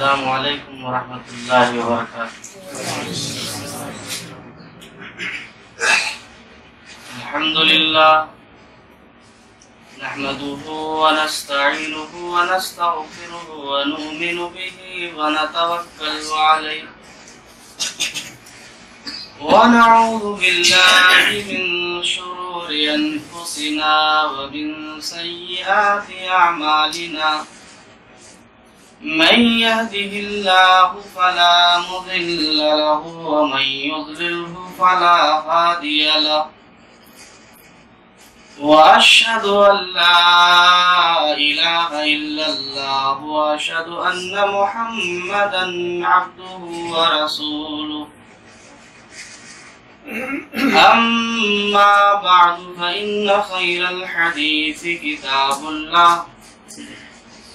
السلام علیکم ورحمۃ اللہ وبرکاتہ الحمد للہ نحمده ونستعينه ونستغفره ونؤمن به ونتوكل عليه. ونعوذ بالله من شرور أنفسنا ومن سيئات أعمالنا. من يهده الله فلا مضل له ومن يضلله فلا هادي له. وأشهد أن لا إله إلا الله وأشهد أن محمدا عبده ورسوله. أما بعد فإن خير الحديث كتاب الله.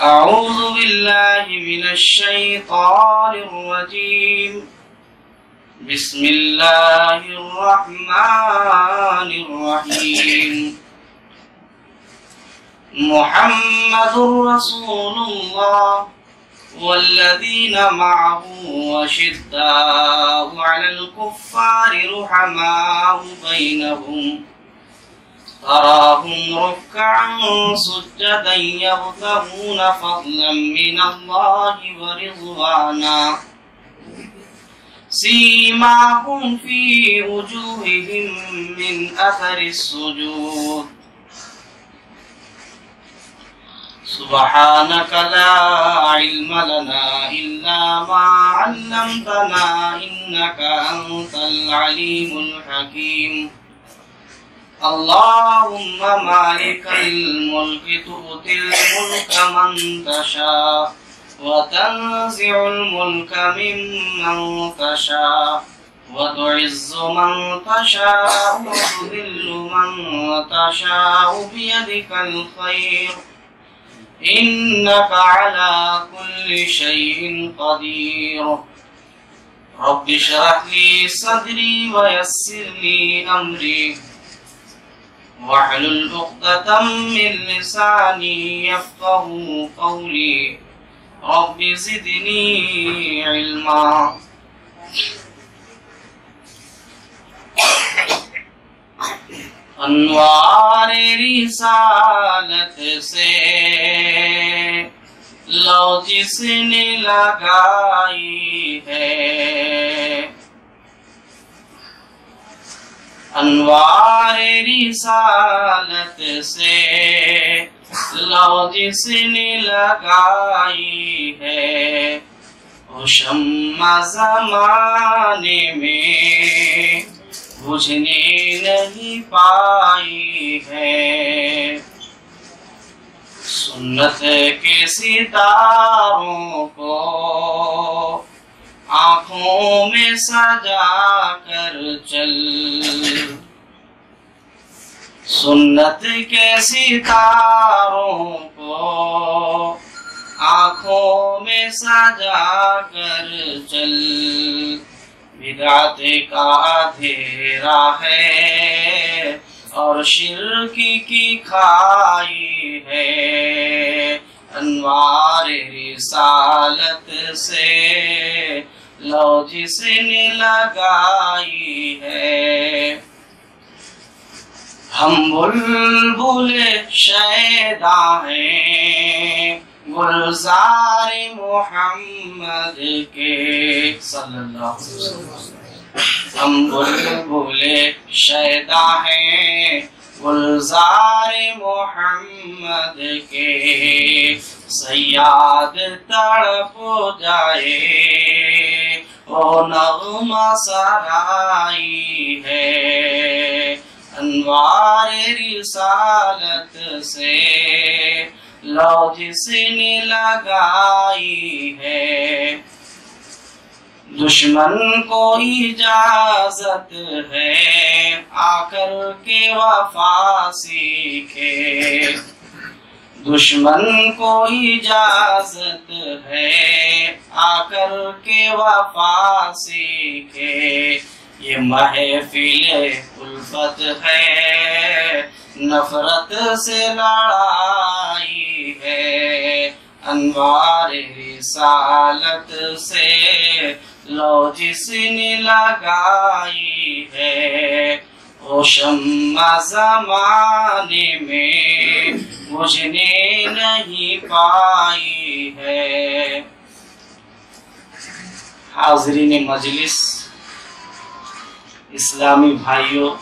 أعوذ بالله من الشيطان الرجيم. بسم الله الرحمن الرحيم. محمد رسول الله والذين معه وشداء على الكفار رحماء بينهم. تراهم ركعا سجدا يبتغون فضلا من الله ورضوانا. سيماهم في وجوههم من أثر السجود. سبحانك لا علم لنا إلا ما علمتنا إنك أنت العليم الحكيم. اللهم مالك الملك تؤتي الملك من تشاء وتنزع الملك ممن تشاء وتعز من تشاء وتذل من تشاء بيدك الخير إنك على كل شيء قدير رب اشرح لي صدري ويسر لي أمري واحلل عقدة من لساني يفقه قولي. رب زدني علما. أنوار رسالت سے لو جس نے لگائی ہے انوار رسالت سے لو جس نے لگائی ہے۔ وہ شمع زمانے میں بجھنے نہیں پائی ہے۔ سنت کے ستاروں کو آنکھوں میں سجا کر چل۔ سنت کے ستاروں کو آنکھوں میں سجا کر چل۔ بدعت کا اندھیرا ہے اور شرک کی کھائی ہے۔ انوار رسالت سے لو جس نے لگائی ہے۔ ہم بلبل شیدا ہیں گلزار محمد کے۔ صلی اللہ علیہ وسلم۔ ہم بلبل شیدا ہیں گلزار محمد کے۔ سیاد تڑپ جائے۔ او نغمہ سرائی ہے۔ انوار رسالت سے لو جس نے لگائی ہے۔ دشمن کو اجازت ہے، آ کر کے وفا سیکھے۔ دشمن کو اجازت ہے؟ آ کر کے وفا سیکھے۔ یہ محفل الفت ہے۔ نفرت سے لڑائی ہے۔ انوار رسالت سے لو جس نے لگائی ہے۔ شمع زمانے میں بجھنے نہیں پائی ہے۔ حاضرین مجلس، اسلامی بھائیوں،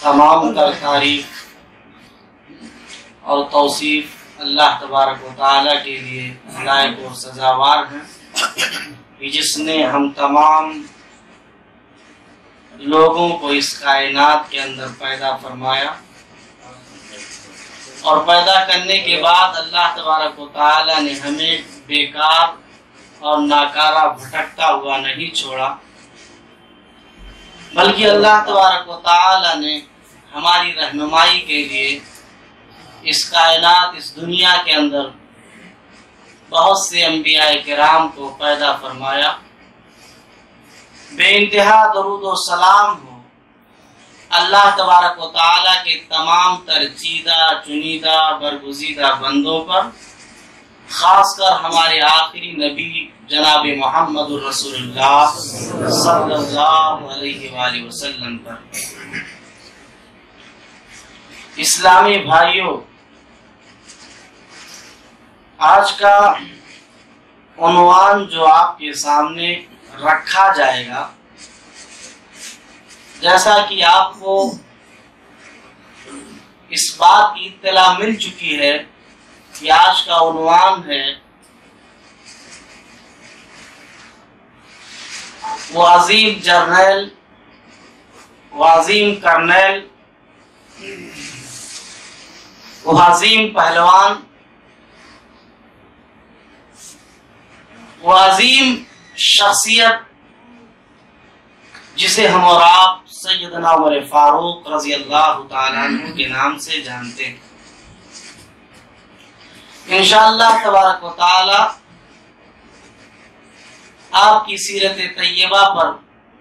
تمام تر تعریف اور توصیف اللہ تبارک و تعالیٰ کے لیے لائق اور سزاوار ہیں۔ جس نے ہم تمام لوگوں کو اس کائنات کے اندر پیدا فرمایا اور پیدا کرنے کے بعد اللہ تبارک و تعالیٰ نے ہمیں بیکار اور ناکارہ بھٹکتا ہوا نہیں چھوڑا، بلکہ اللہ تبارک و تعالیٰ نے ہماری رہنمائی کے لیے اس کائنات، اس دنیا کے اندر بہت سے انبیاء کرام کو پیدا فرمایا۔ بے انتہا درود و سلام ہو۔ اللہ تبارک و تعالیٰ کے تمام ترجیدہ، چنیدہ، برگزیدہ بندوں پر، خاص کر ہمارے آخری نبی جناب محمد الرسول اللہ صلی اللہ علیہ وآلہ وسلم پر۔ اسلامی بھائیوں، آج کا عنوان جو آپ کے سامنے رکھا جائے گا۔ جیسا کہ آپ کو اس بات کی اطلاع مل چکی ہے کہ آج کا عنوان ہے وہ عظیم جرنیل وہ عظیم کرنیل وہ عظیم پہلوان وہ عظیم شخصیت جسے ہم اور آپ سیدنا عمر فاروق رضی اللہ تعالیٰ عنہ کے نام سے جانتے ہیں۔ انشاءاللہ تبارک و تعالی آپ کی سیرت طیبہ پر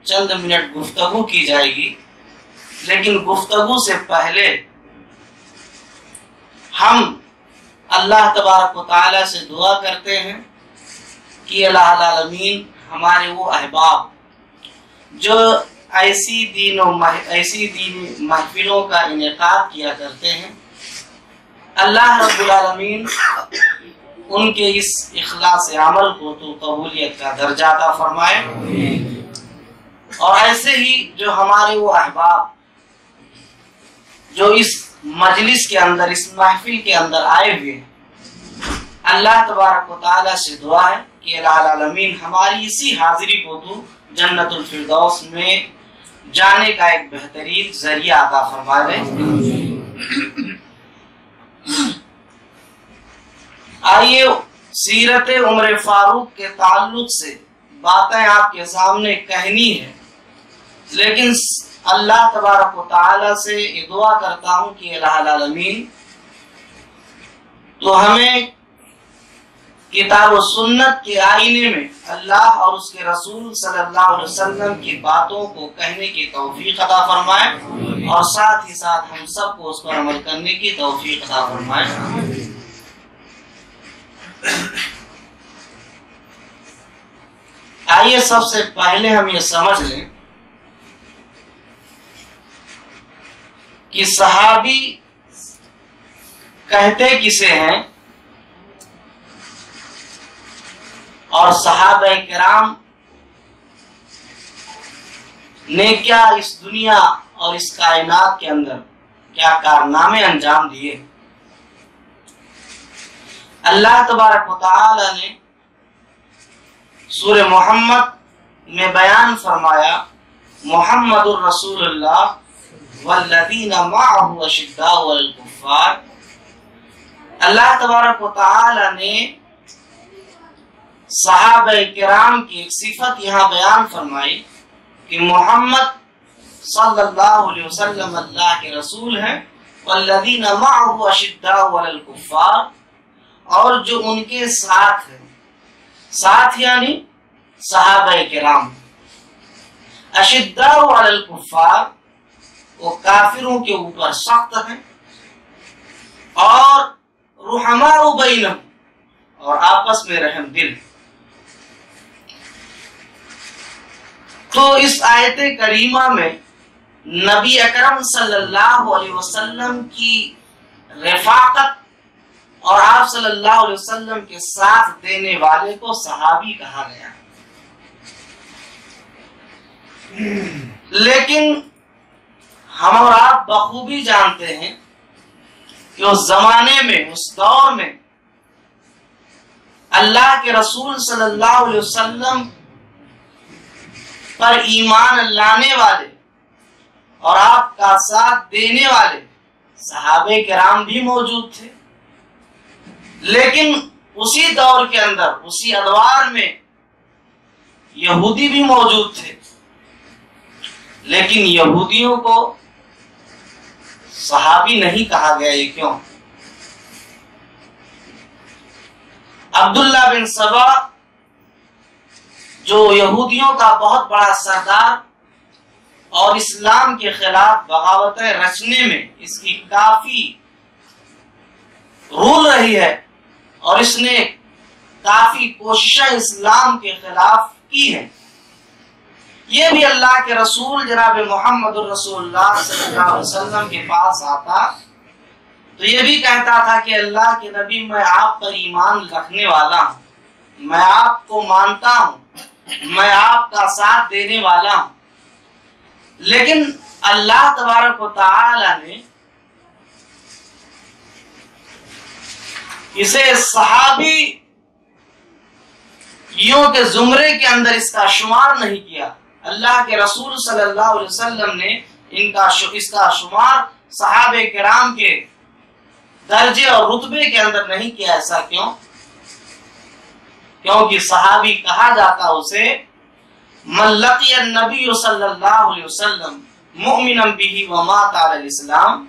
چند منٹ گفتگو کی جائے گی، لیکن گفتگو سے پہلے ہم اللہ تبارک و تعالی سے دعا کرتے ہیں۔ کہ اللہ العالمین ہمارے وہ احباب جو ایسی دین و ایسی دین محفلوں کا انعقاد کیا کرتے ہیں، اللہ رب العالمین ان کے اس اخلاص عمل کو تو قبولیت کا درجہ عطا فرمائے۔ اور ایسے ہی جو ہمارے وہ احباب جو اس مجلس کے اندر، اس محفل کے اندر آئے ہوئے ہیں، اللہ تبارک و تعالیٰ سے دعا ہے۔ کہ اللہ العالمین ہماری اسی حاضری کو تو جنت الفردوس میں جانے کا ایک بہترین ذریعہ عطا فرما دے۔ آئیے سیرت عمر فاروق کے تعلق سے باتیں آپ کے سامنے کہنی ہے لیکن اللہ تبارک و تعالی سے یہ دعا کرتا ہوں کہ اللہ العالمین تو ہمیں کتاب و سنت کے آئینے میں اللہ اور اس کے رسول صلی اللہ علیہ وسلم کی باتوں کو کہنے کی توفیق عطا فرمائے اور ساتھ ہی ساتھ ہم سب کو اس پر عمل کرنے کی توفیق عطا فرمائے۔ آئیے سب سے پہلے ہم یہ سمجھ لیں کہ صحابی کہتے کسے ہیں؟ اور صحابہ کرام نے کیا اس دنیا اور اس کائنات کے اندر کیا کارنامے انجام دیے؟ اللہ تبارک و تعالی نے سورہ محمد میں بیان فرمایا، محمد الرسول اللہ والذین معه اشداء الکفار اللہ تبارک و تعالی نے صحابہ کرام کی ایک صفت یہاں بیان فرمائی کہ محمد صلی اللہ علیہ وسلم اللہ کے رسول ہیں والذین معه اشداء علی الکفار اور جو ان کے ساتھ ہیں۔ ساتھ یعنی صحابہ کرام۔ اشداء علی الکفار وہ کافروں کے اوپر سخت ہیں اور رحماء بینہم اور آپس میں رحم دل۔ تو اس آیت کریمہ میں نبی اکرم صلی اللہ علیہ وسلم کی رفاقت اور آپ صلی اللہ علیہ وسلم کے ساتھ دینے والے کو صحابی کہا گیا۔ لیکن ہم اور آپ بخوبی جانتے ہیں کہ اس زمانے میں، اس دور میں اللہ کے رسول صلی اللہ علیہ وسلم پر ایمان لانے والے اور آپ کا ساتھ دینے والے صحابہ کرام بھی موجود تھے۔ لیکن اسی دور کے اندر، اسی ادوار میں یہودی بھی موجود تھے۔ لیکن یہودیوں کو صحابی نہیں کہا گیا، یہ کیوں؟ عبداللہ بن سبا جو یہودیوں کا بہت بڑا سردار اور اسلام کے خلاف بغاوتیں رچنے میں اس کی کافی رول رہی ہے اور اس نے کافی کوششیں اسلام کے خلاف کی ہیں۔ یہ بھی اللہ کے رسول جناب محمد الرسول اللہ صلی اللہ علیہ وسلم کے پاس آتا۔ تو یہ بھی کہتا تھا کہ اللہ کے نبی میں آپ پر ایمان رکھنے والا ہوں۔ میں آپ کو مانتا ہوں۔ میں آپ کا ساتھ دینے والا ہوں۔ لیکن اللہ تبارک و تعالی نے اسے صحابی یوں کے زمرے کے اندر اس کا شمار نہیں کیا۔ اللہ کے رسول صلی اللہ علیہ وسلم نے ان کا اس کا شمار صحابہ کرام کے درجے اور رتبے کے اندر نہیں کیا، ایسا کیوں؟ کیونکہ صحابی کہا جاتا اسے، من لقی النبی صلی اللہ علیہ وسلم مؤمنا به ومات علی الاسلام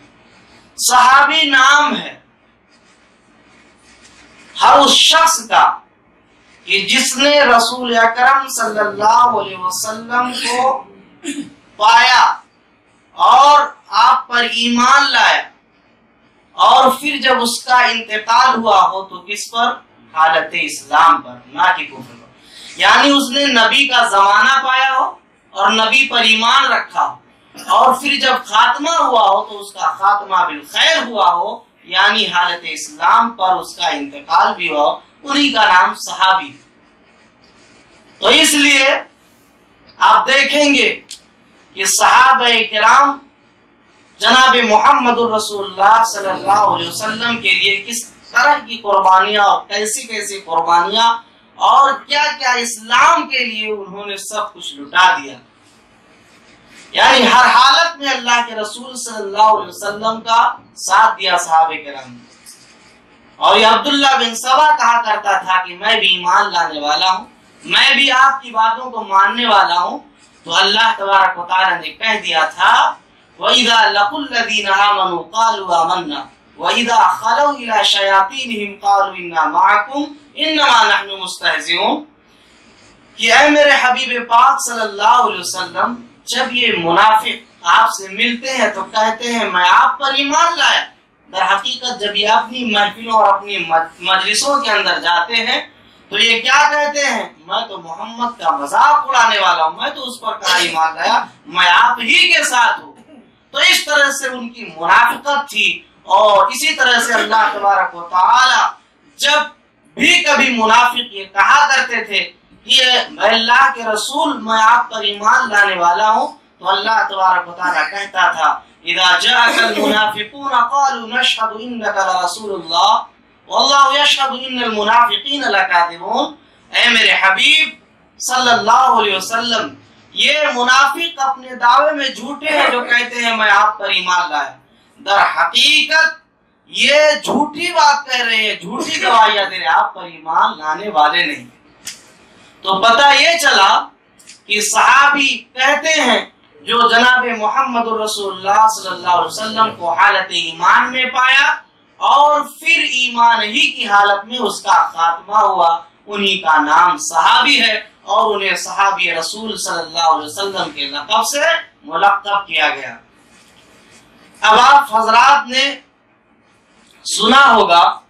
صحابی نام ہے۔ ہر اس شخص کا کہ جس نے رسول اکرم صلی اللہ علیہ وسلم کو پایا اور آپ پر ایمان لایا اور پھر جب اس کا انتقال ہوا ہو تو کس پر؟ حالت اسلام پر، نہ کہ کفر پر۔ یعنی اس نے نبی کا زمانہ پایا ہو اور نبی پر ایمان رکھا ہو۔ اور پھر جب خاتمہ ہوا ہو تو اس کا خاتمہ بالخیر ہوا ہو یعنی حالت اسلام پر اس کا انتقال بھی ہو، انہی کا نام صحابی۔ تو اس لیے آپ دیکھیں گے کہ صحابہ کرام جناب محمد الرسول اللہ صلی اللہ علیہ وسلم کے لیے کس طرح کی قربانیاں اور کیسی کیسی قربانیاں اور کیا کیا اسلام کے لیے انہوں نے سب کچھ لٹا دیا۔ یعنی ہر حالت میں اللہ کے رسول صلی اللہ علیہ وسلم کا ساتھ دیا صحابہ کرام۔ اور یہ عبداللہ بن سبا کہا کرتا تھا کہ میں بھی ایمان لانے والا ہوں، میں بھی آپ کی باتوں کو ماننے والا ہوں۔ تو اللہ تبارک و تعالی نے کہہ دیا تھا، وَإِذَا لَقُوا الَّذِينَ آمَنُوا قَالُوا آمَنَّا۔ وَإِذَا خَلَوْا إِلَى شَيَاطِينِهِمْ قَالُوا إِنَّا مَعَكُمْ إِنَّمَا نَحْنُ مُسْتَهْزِئُونَ کہ اے میرے حبیب پاک صلی اللہ علیہ وسلم، جب یہ منافق آپ سے ملتے ہیں تو کہتے ہیں، میں آپ پر ایمان لایا در حقیقت جب یہ اپنی محفلوں اور اپنی مجلسوں کے اندر جاتے ہیں، تو یہ کیا کہتے ہیں؟ میں تو محمد کا مذاق اڑانے والا ہوں، میں تو اس پر کہا ایمان لایا، میں آپ ہی کے ساتھ ہوں۔ تو اس طرح سے ان کی منافقت تھی۔ اور اسی طرح سے اللہ تبارک و تعالی جب بھی کبھی منافق یہ کہا کرتے تھے کہ میں اللہ کے رسول میں آپ پر ایمان لانے والا ہوں، تو اللہ تبارک و تعالی کہتا تھا، اذا جاءك المنافقون قالوا نشهد انك لرسول الله، والله يشهد ان المنافقين لكاذبون. اے میرے حبیب، صلی اللہ علیہ وسلم، یہ منافق اپنے دعوے میں جھوٹے ہیں جو کہتے ہیں، میں آپ پر ایمان لایا در حقیقت یہ جھوٹی بات کہہ رہے ہیں، جھوٹی گواہیاں دے رہے ہیں۔ آپ پر ایمان لانے والے نہیں تو پتہ یہ چلا کہ صحابی کہتے ہیں، جو جناب محمد الرسول اللہ صلی اللہ علیہ وسلم کو حالت ایمان میں پایا اور پھر ایمان ہی کی حالت میں اس کا خاتمہ ہوا، انہی کا نام صحابی ہے اور انہیں صحابی رسول صلی اللہ علیہ وسلم کے لقب سے ملقب کیا گیا۔ اب آپ حضرات نے سنا ہوگا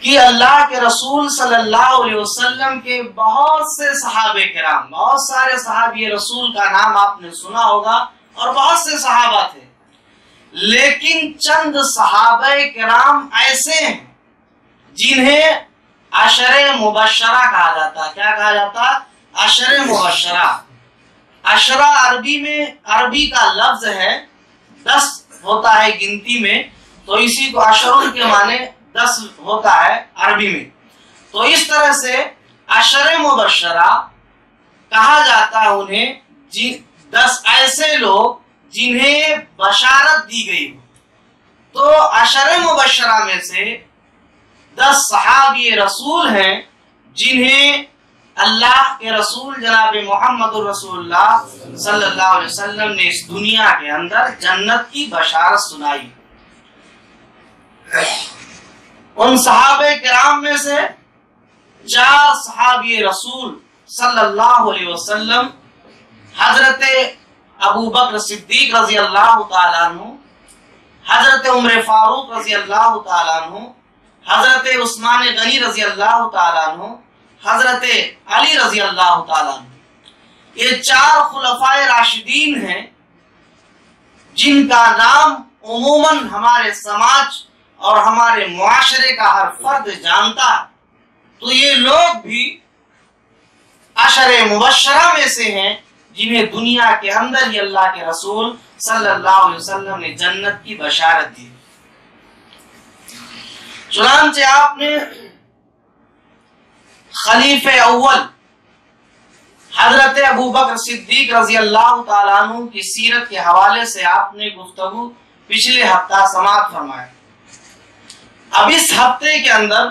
کہ اللہ کے رسول صلی اللہ علیہ وسلم کے بہت سے صحابہ کرام، بہت سارے صحابی رسول کا نام آپ نے سنا ہوگا اور بہت سے صحابہ تھے۔ لیکن چند صحابہ کرام ایسے ہیں جنہیں عشر مبشرہ کہا جاتا۔ کیا کہا جاتا؟ عشر مبشرہ۔ عشرہ عربی میں، عربی کا لفظ ہے، دس ہوتا ہے گنتی میں، تو اسی کو عشر کے معنی دس ہوتا ہے عربی میں۔ تو اس طرح سے عشر مبشرہ کہا جاتا ہے انہیں جی، دس ایسے لوگ جنہیں بشارت دی گئی ہو۔ تو عشر مبشرہ میں سے دس صحابی رسول ہیں جنہیں اللہ کے رسول جناب محمد الرسول اللہ صلی اللہ علیہ وسلم نے اس دنیا کے اندر جنت کی بشارت سنائی۔ ان صحابہ کرام میں سے چار صحابی رسول صلی اللہ علیہ وسلم حضرت ابو بکر صدیق رضی اللہ تعالیٰ عنہ، حضرت عمر فاروق رضی اللہ تعالیٰ عنہ، حضرت عثمان غنی رضی اللہ تعالیٰ عنہ حضرت علی رضی اللہ تعالیٰ یہ چار خلفائے راشدین ہیں جن کا نام عموماً ہمارے سماج اور ہمارے معاشرے کا ہر فرد جانتا ہے۔ تو یہ لوگ بھی عشر مبشرہ میں سے ہیں جنہیں دنیا کے اندر ہی اللہ کے رسول صلی اللہ علیہ وسلم نے جنت کی بشارت دی۔ چنانچہ آپ نے خلیف اول حضرت ابو بکر صدیق رضی اللہ تعالیٰ عنہ کی سیرت کے حوالے سے آپ نے گفتگو پچھلے ہفتہ سماعت فرمایا اب اس ہفتے کے اندر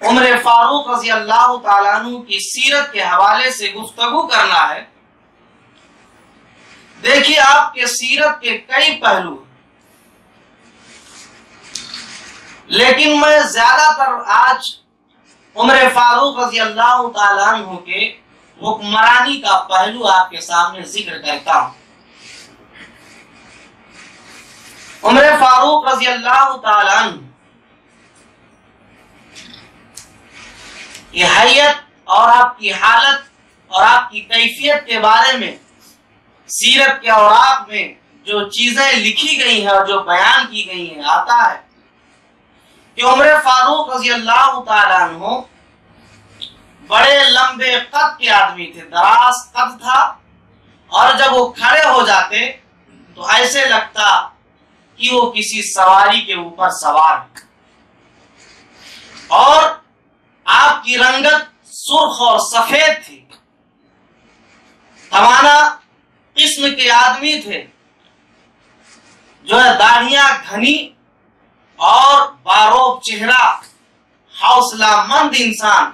عمر فاروق رضی اللہ تعالیٰ عنہ کی سیرت کے حوالے سے گفتگو کرنا ہے۔ دیکھیے آپ کے سیرت کے کئی پہلو لیکن میں زیادہ تر آج عمر فاروق رضی اللہ تعالیٰ عنہ کے حکمرانی کا پہلو آپ کے سامنے ذکر کرتا ہوں۔ عمر فاروق رضی اللہ تعالیٰ عنہ یہ حیت اور آپ کی حالت اور آپ کی کیفیت کے بارے میں، سیرت کے اوراق میں جو چیزیں لکھی گئی ہیں اور جو بیان کی گئی ہیں، آتا ہے۔ کہ عمر فاروق رضی اللہ تعالیٰ عنہ بڑے لمبے قد کے آدمی تھے، دراز قد تھا، اور جب وہ کھڑے ہو جاتے تو ایسے لگتا کہ وہ کسی سواری کے اوپر سوار اور آپ کی رنگت سرخ اور سفید تھی۔ توانا قسم کے آدمی تھے۔ جو ہے داڑیاں گھنی اور باروب چہرہ حوصلہ مند انسان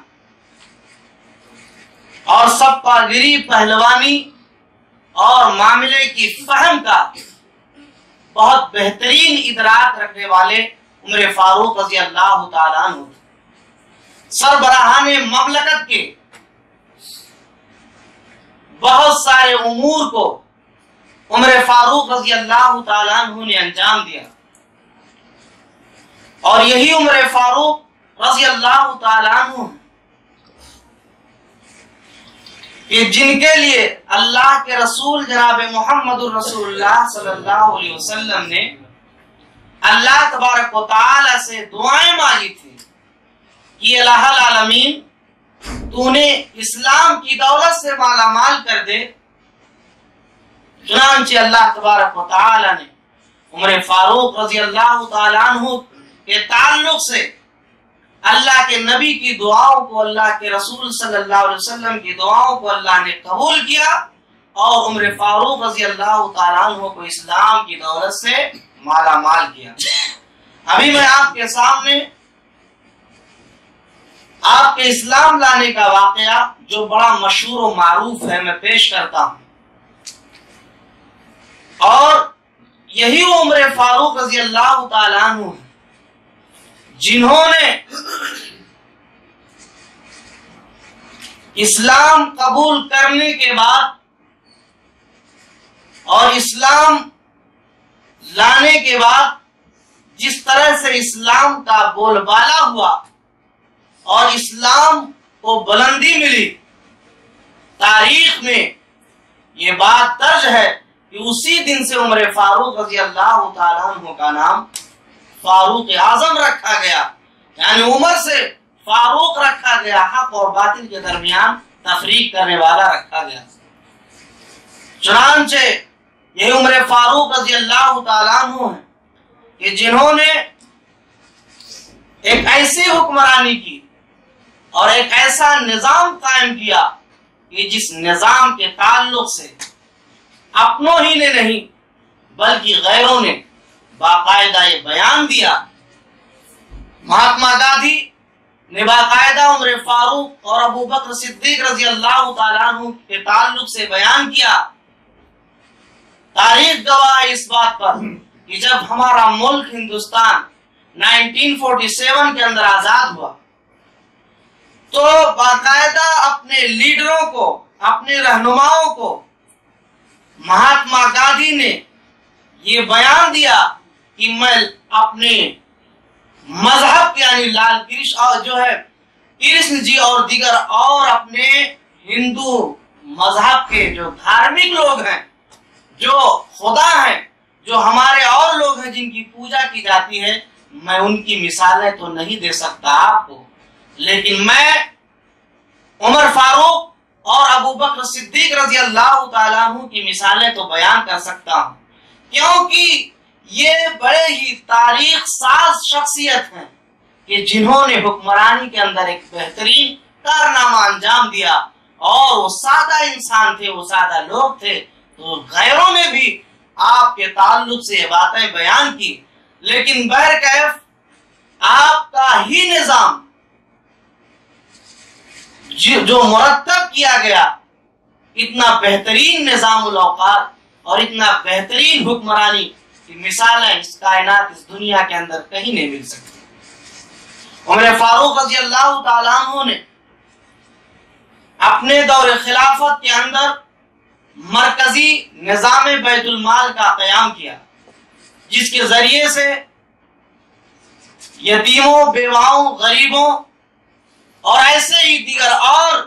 اور سب پر گری پہلوانی اور معاملے کی فہم کا بہت بہترین ادراک رکھنے والے عمر فاروق رضی اللہ تعالیٰ عنہ سربراہان مملکت کے بہت سارے امور کو عمر فاروق رضی اللہ تعالیٰ عنہ نے انجام دیا۔ اور یہی عمر فاروق رضی اللہ تعالیٰ عنہ۔ کہ جن کے لیے اللہ کے رسول جناب محمد الرسول اللہ صلی اللہ علیہ وسلم نے اللہ تبارک و تعالی سے دعائیں مانگی تھی کہ الہ العالمین تو نے اسلام کی دولت سے مالا مال کر دے۔ چنانچہ اللہ تبارک و تعالی نے عمر فاروق رضی اللہ تعالیٰ عنہ کے تعلق سے اللہ کے نبی کی دعاؤں کو اللہ کے رسول صلی اللہ علیہ وسلم کی دعاؤں کو اللہ نے قبول کیا اور عمر فاروق رضی اللہ تعالیٰ عنہ کو اسلام کی دولت سے مالا مال کیا۔ ابھی میں آپ کے سامنے آپ کے اسلام لانے کا واقعہ جو بڑا مشہور و معروف ہے میں پیش کرتا ہوں۔ اور یہی عمر فاروق رضی اللہ تعالیٰ عنہ جنہوں نے اسلام قبول کرنے کے بعد اور اسلام لانے کے بعد جس طرح سے اسلام کا بول بالا ہوا اور اسلام کو بلندی ملی، تاریخ میں یہ بات درج ہے کہ اسی دن سے عمر فاروق رضی اللہ تعالیٰ عنہ کا نام فاروق اعظم رکھا گیا۔ یعنی عمر سے فاروق رکھا گیا، حق اور باطل کے درمیان تفریق کرنے والا رکھا گیا۔ چنانچہ یہ عمر فاروق رضی اللہ تعالیٰ عنہ ہے کہ جنہوں نے ایک ایسی حکمرانی کی اور ایک ایسا نظام قائم کیا کہ جس نظام کے تعلق سے اپنوں ہی نے نہیں بلکہ غیروں نے باقاعدہ یہ بیان دیا۔ مہاتما گاندھی نے باقاعدہ عمر فاروق اور ابو بکر صدیق رضی اللہ تعالیٰ عنہ کے تعلق سے بیان کیا۔ تاریخ گواہ اس بات پر کہ جب ہمارا ملک ہندوستان 1947 کے اندر آزاد ہوا، تو باقاعدہ اپنے لیڈروں کو، اپنے رہنماؤں کو مہاتما گاندھی نے یہ بیان دیا کہ میں اپنے مذہب یعنی لال کرش اور جو ہے، کرشن جی اور دیگر اور اپنے ہندو مذہب کے جو دھارمک لوگ ہیں، جو خدا ہیں، جو ہمارے اور لوگ ہیں جن کی پوجا کی جاتی ہے، میں ان کی مثالیں تو نہیں دے سکتا آپ کو۔ لیکن میں عمر فاروق اور ابو بکر صدیق رضی اللہ تعالیٰ کی مثالیں تو بیان کر سکتا ہوں۔ کیونکہ یہ بڑے ہی تاریخ ساز شخصیت ہیں کہ جنہوں نے حکمرانی کے اندر ایک بہترین کارنامہ انجام دیا اور وہ سادہ انسان تھے، وہ سادہ لوگ تھے۔ تو غیروں نے بھی آپ کے تعلق سے باتیں بیان کی۔ لیکن بہرکیف، آپ کا ہی نظام جو مرتب کیا گیا، اتنا بہترین نظام الاوقات اور اتنا بہترین حکمرانی کی مثالیں اس کائنات، اس دنیا کے اندر کہیں نہیں مل سکتی۔ عمر فاروق رضی اللہ تعالیٰ عنہ نے اپنے دور خلافت کے اندر مرکزی نظام بیت المال کا قیام کیا، جس کے ذریعے سے یتیموں، بیواؤں، غریبوں اور ایسے ہی دیگر اور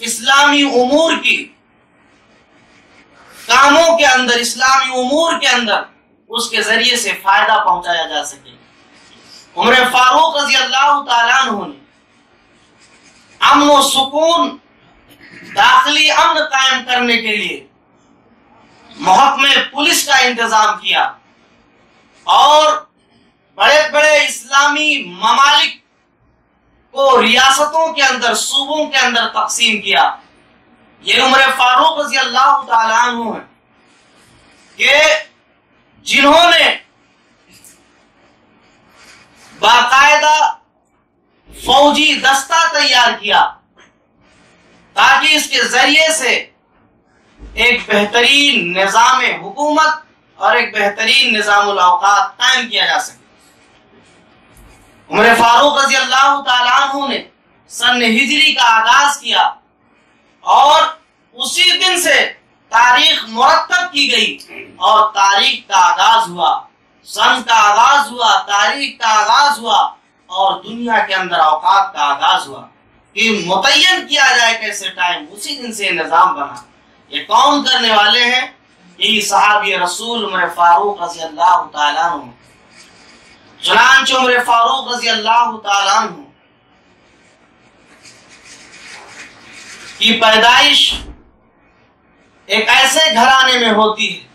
اسلامی امور کی کاموں کے اندر، اسلامی امور کے اندر اس کے ذریعے سے فائدہ پہنچایا جا سکے عمر فاروق رضی اللہ تعالیٰ عنہ نے امن و سکون، داخلی امن قائم کرنے کے لیے محکمہ پولیس کا انتظام کیا اور بڑے بڑے اسلامی ممالک کو ریاستوں کے اندر، صوبوں کے اندر تقسیم کیا۔ یہ عمر فاروق رضی اللہ تعالیٰ عنہ ہے کہ جنہوں نے باقاعدہ فوجی دستہ تیار کیا تاکہ اس کے ذریعے سے ایک بہترین نظام حکومت اور ایک بہترین نظام الاوقات قائم کیا جا سکے۔ عمر فاروق رضی اللہ تعالیٰ عنہ نے سن ہجری کا آغاز کیا اور اسی دن سے تاریخ مرتب کی گئی اور تاریخ کا آغاز ہوا، سن کا آغاز ہوا، تاریخ کا آغاز ہوا اور دنیا کے اندر اوقات کا آغاز ہوا کہ متعین کیا جائے، کیسے ٹائم اسی دن سے نظام بنا۔ یہ کون کرنے والے ہیں، یہی صحابی رسول عمر فاروق رضی اللہ تعالیٰ عنہ۔ چنانچہ عمر فاروق رضی اللہ تعالیٰ عنہ کی پیدائش ایک ایسے گھرانے میں ہوتی ہے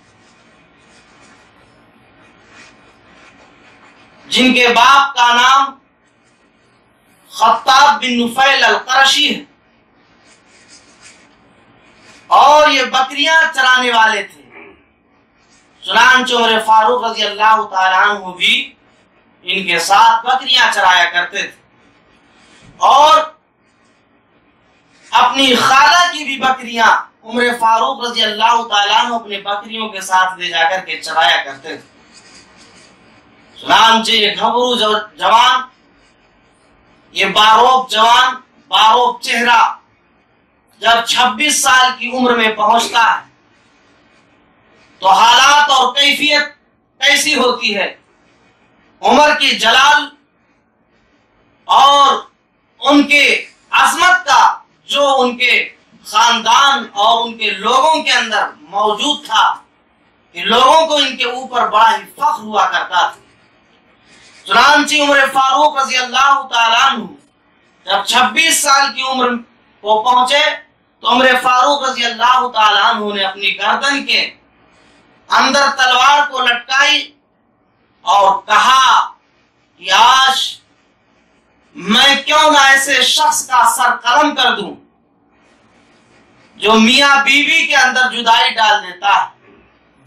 جن کے باپ کا نام خطاب بن نفیل القرشی ہے اور یہ بکریاں چرانے والے تھے۔ چنانچہ عمر فاروق رضی اللہ تعالیٰ عنہ بھی ان کے ساتھ بکریاں چرایا کرتے تھے۔ اور اپنی خالہ کی بھی بکریاں عمر فاروق رضی اللہ تعالیٰ اپنے بکریوں کے ساتھ لے جا کر کے چرایا کرتے تھے۔ چنانچہ یہ گھبرو جوان، یہ باروب جوان باروب چہرہ جب چھبیس سال کی عمر میں پہنچتا ہے، تو حالات اور کیفیت کیسی ہوتی ہے؟ عمر کی جلال اور ان کے عظمت کا جو ان کے خاندان اور ان کے لوگوں کے اندر موجود تھا، کہ لوگوں کو ان کے اوپر بڑا ہی فخر ہوا کرتا تھا۔ چنانچہ عمر فاروق رضی اللہ تعالیٰ عنہ جب چھبیس سال کی عمر کو پہنچے، تو عمر فاروق رضی اللہ تعالیٰ عنہ نے اپنی گردن کے اندر تلوار کو لٹکائی اور کہا کہ آج میں کیوں نہ ایسے شخص کا سر قلم کر دوں جو میاں بیوی کے اندر جدائی ڈال دیتا ہے،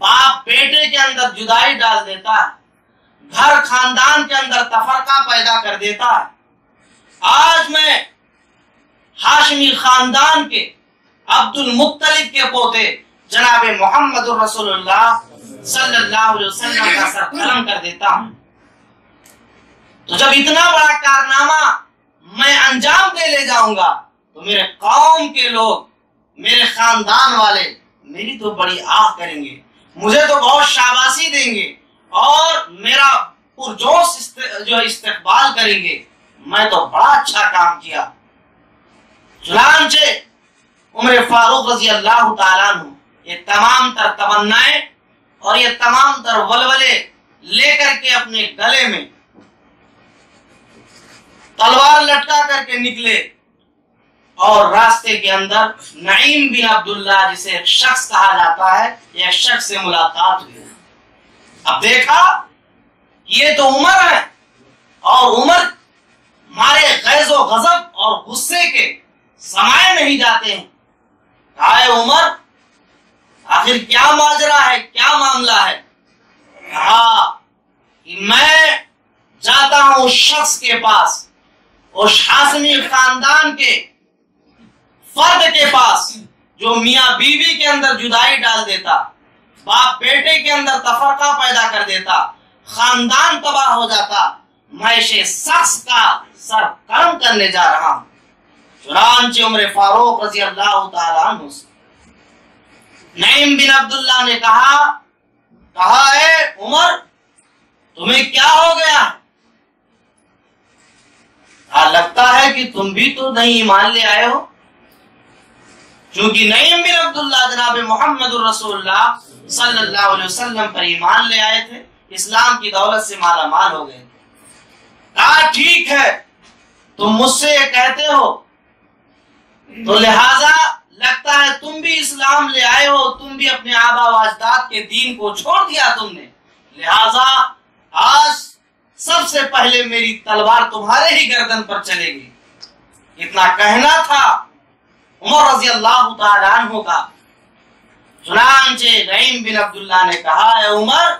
باپ بیٹے کے اندر جدائی ڈال دیتا ہے، گھر خاندان کے اندر تفرقہ پیدا کر دیتا ہے۔ آج میں ہاشمی خاندان کے عبد المطلب کے پوتے جناب محمد رسول اللہ صلی اللہ علیہ وسلم کا سر قلم کر دیتا ہوں۔ تو جب اتنا بڑا کارنامہ میں انجام دے لے جاؤں گا، تو میرے قوم کے لوگ، میرے خاندان والے میری تو بڑی آہ کریں گے۔ مجھے تو بہت شاباشی دیں گے اور میرا پرجوش جو استقبال کریں گے، میں تو بڑا اچھا کام کیا۔ چنانچہ عمر فاروق رضی اللہ تعالیٰ عنہ یہ تمام تر تمنائیں اور یہ تمام تر ولولے لے کر کے اپنے گلے میں تلوار لٹکا کر کے نکلے اور راستے کے اندر نعیم بن عبداللہ جسے ایک شخص کہا جاتا ہے یہ شخص سے ملاقات ہوئی۔ اب دیکھا، یہ تو عمر ہے اور عمر مارے غیظ و غضب اور غصے کے سمائے نہیں جاتے ہیں۔ کہا عمر، آخر کیا ماجرا ہے، کیا معاملہ ہے؟ کہا کہ میں جاتا ہوں اس شخص کے پاس۔ اس حاسمی خاندان کے فرد کے پاس جو میاں بیوی کے اندر جدائی ڈال دیتا، باپ بیٹے کے اندر تفرقہ پیدا کر دیتا، خاندان تباہ ہو جاتا، میں شخص کا سر کرم کرنے جا رہا ہوں۔ چنانچہ عمر فاروق رضی اللہ تعالیٰ عنہ سے۔ نعیم بن عبداللہ نے کہا کہا ہے، عمر، تمہیں کیا ہو گیا؟ ہاں، لگتا ہے کہ تم بھی تو نہیں ایمان لے آئے ہو۔ کیونکہ نعیم بن عبداللہ جناب محمد الرسول اللہ صلی اللہ علیہ وسلم پر ایمان لے آئے تھے، اسلام کی دولت سے مالا مال ہو گئے۔ کہا ٹھیک ہے۔ تم مجھ سے یہ کہتے ہو۔ تو لہذا لگتا ہے تم بھی اسلام لے آئے ہو، تم بھی اپنے آبا و اجداد کے دین کو چھوڑ دیا تم نے۔ لہذا آج سب سے پہلے میری تلوار تمہارے ہی گردن پر چلے گی۔ اتنا کہنا تھا، عمر رضی اللہ تعالیٰ عنہ کا۔ چنانچہ نعیم بن عبداللہ نے کہا ہے عمر،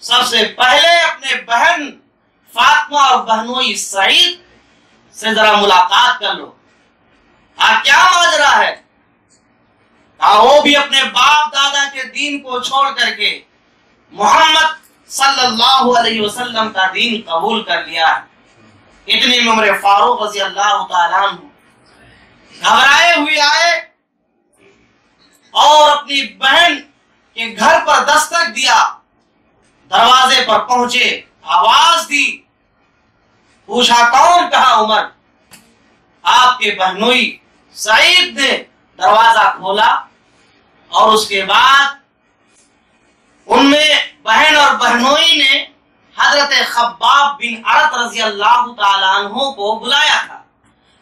سب سے پہلے اپنے بہن فاطمہ اور بہنوئی سعید سے ذرا ملاقات کر لو۔ آ کیا ماجرا ہے؟ وہ بھی اپنے باپ دادا کے دین کو چھوڑ کر کے محمد صلی اللہ علیہ وسلم کا دین قبول کر لیا ہے۔ اتنی عمر فاروق رضی اللہ تعالیٰ گھبرائے ہوئے آئے اور اپنی بہن کے گھر پر دستک دیا۔ دروازے پر پہنچے، آواز دی۔ پوچھا، کون کہا عمر؟ آپ کے بہنوئی سعید نے دروازہ کھولا اور اس کے بعد ان میں بہن اور بہنوئی نے حضرت خباب بن عرط رضی اللہ تعالیٰ عنہ کو بلایا تھا۔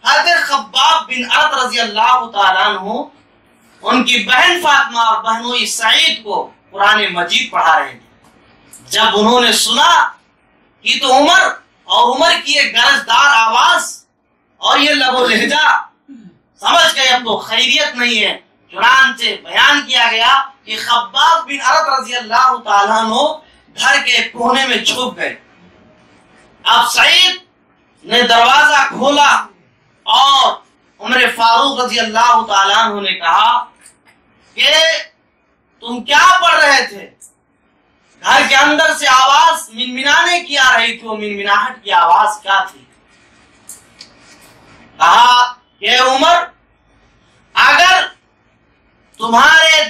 حضرت خباب بن عرط رضی اللہ تعالیٰ عنہ ان کی بہن فاطمہ اور بہنوئی سعید کو قرآن مجید پڑھا رہے تھے۔ جب انہوں نے سنا کہ تو عمر اور عمر کی ایک گرجدار آواز اور یہ لبو لہجہ، سمجھ گئے اب تو خیریت نہیں ہے۔ چنانچہ بیان کیا گیا کہ خباب بن عرب رضی اللہ تعالیٰ نو گھر کے کونے میں چھپ گئے۔ اب سعید نے دروازہ کھولا اور عمر فاروق رضی اللہ تعالیٰ عنہ نے کہا کہ تم کیا پڑھ رہے تھے؟ گھر کے اندر سے آواز منمنانے کی آ رہی تھی وہ منمناہٹ کی آواز کیا تھی؟ کہا کہ عمر، اگر تمہارے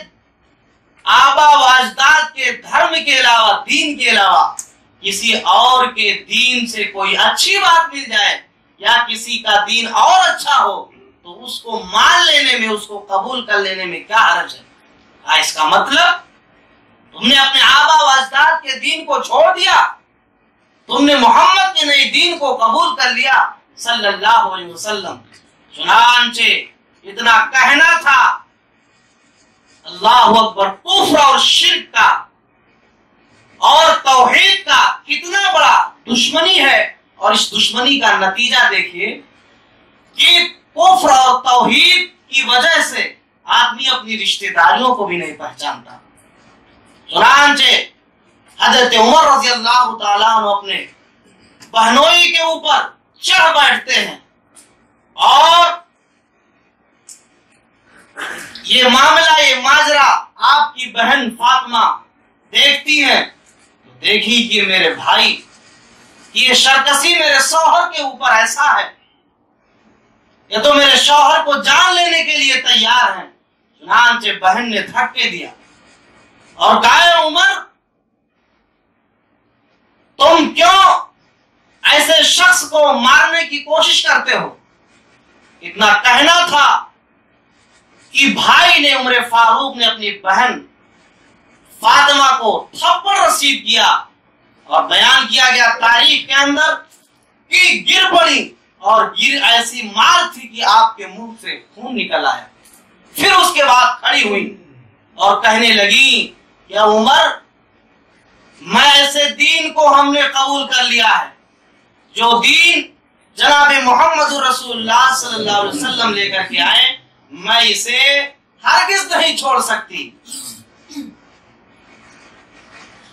آبا و اجداد کے دھرم کے علاوہ، دین کے علاوہ کسی اور کے دین سے کوئی اچھی بات مل جائے یا کسی کا دین اور اچھا ہو، تو اس کو مان لینے میں، اس کو قبول کر لینے میں کیا حرج ہے؟ اس کا مطلب تم نے اپنے آبا و اجداد کے دین کو چھوڑ دیا، تم نے محمد کے نئے دین کو قبول کر لیا، صلی اللہ علیہ وسلم۔ چنانچہ اتنا کہنا تھا اللہ اکبر، کفر اور شرک کا اور توحید کا کتنا بڑا دشمنی ہے۔ اور اس دشمنی کا نتیجہ دیکھیے کہ کفر اور توحید کی وجہ سے آدمی اپنی رشتہ داریوں کو بھی نہیں پہچانتا۔ چنانچہ حضرت عمر رضی اللہ تعالیٰ عنہ اپنے بہنوئی کے اوپر چڑھ بیٹھتے ہیں اور یہ معاملہ، یہ ماجرا آپ کی بہن فاطمہ دیکھتی ہے تو دیکھی کہ میرے بھائی یہ شرکسی میرے شوہر کے اوپر ایسا ہے۔ یہ تو میرے شوہر کو جان لینے کے لیے تیار ہیں، چنانچہ بہن نے دھکے دیا۔ اور گائے عمر، تم کیوں ایسے شخص کو مارنے کی کوشش کرتے ہو؟ اتنا کہنا تھا۔ کہ بھائی نے عمر فاروق نے اپنی بہن فاطمہ کو تھپڑ رسید کیا اور بیان کیا گیا تاریخ کے اندر کہ گر پڑی اور گر ایسی مار تھی کہ آپ کے منہ سے خون نکل آیا۔ پھر اس کے بعد کھڑی ہوئی اور کہنے لگی کہ عمر، میں ایسے دین کو ہم نے قبول کر لیا ہے، جو دین جناب محمد رسول اللہ صلی اللہ علیہ وسلم لے کر کے آئے۔ میں اسے ہرگز نہیں چھوڑ سکتی۔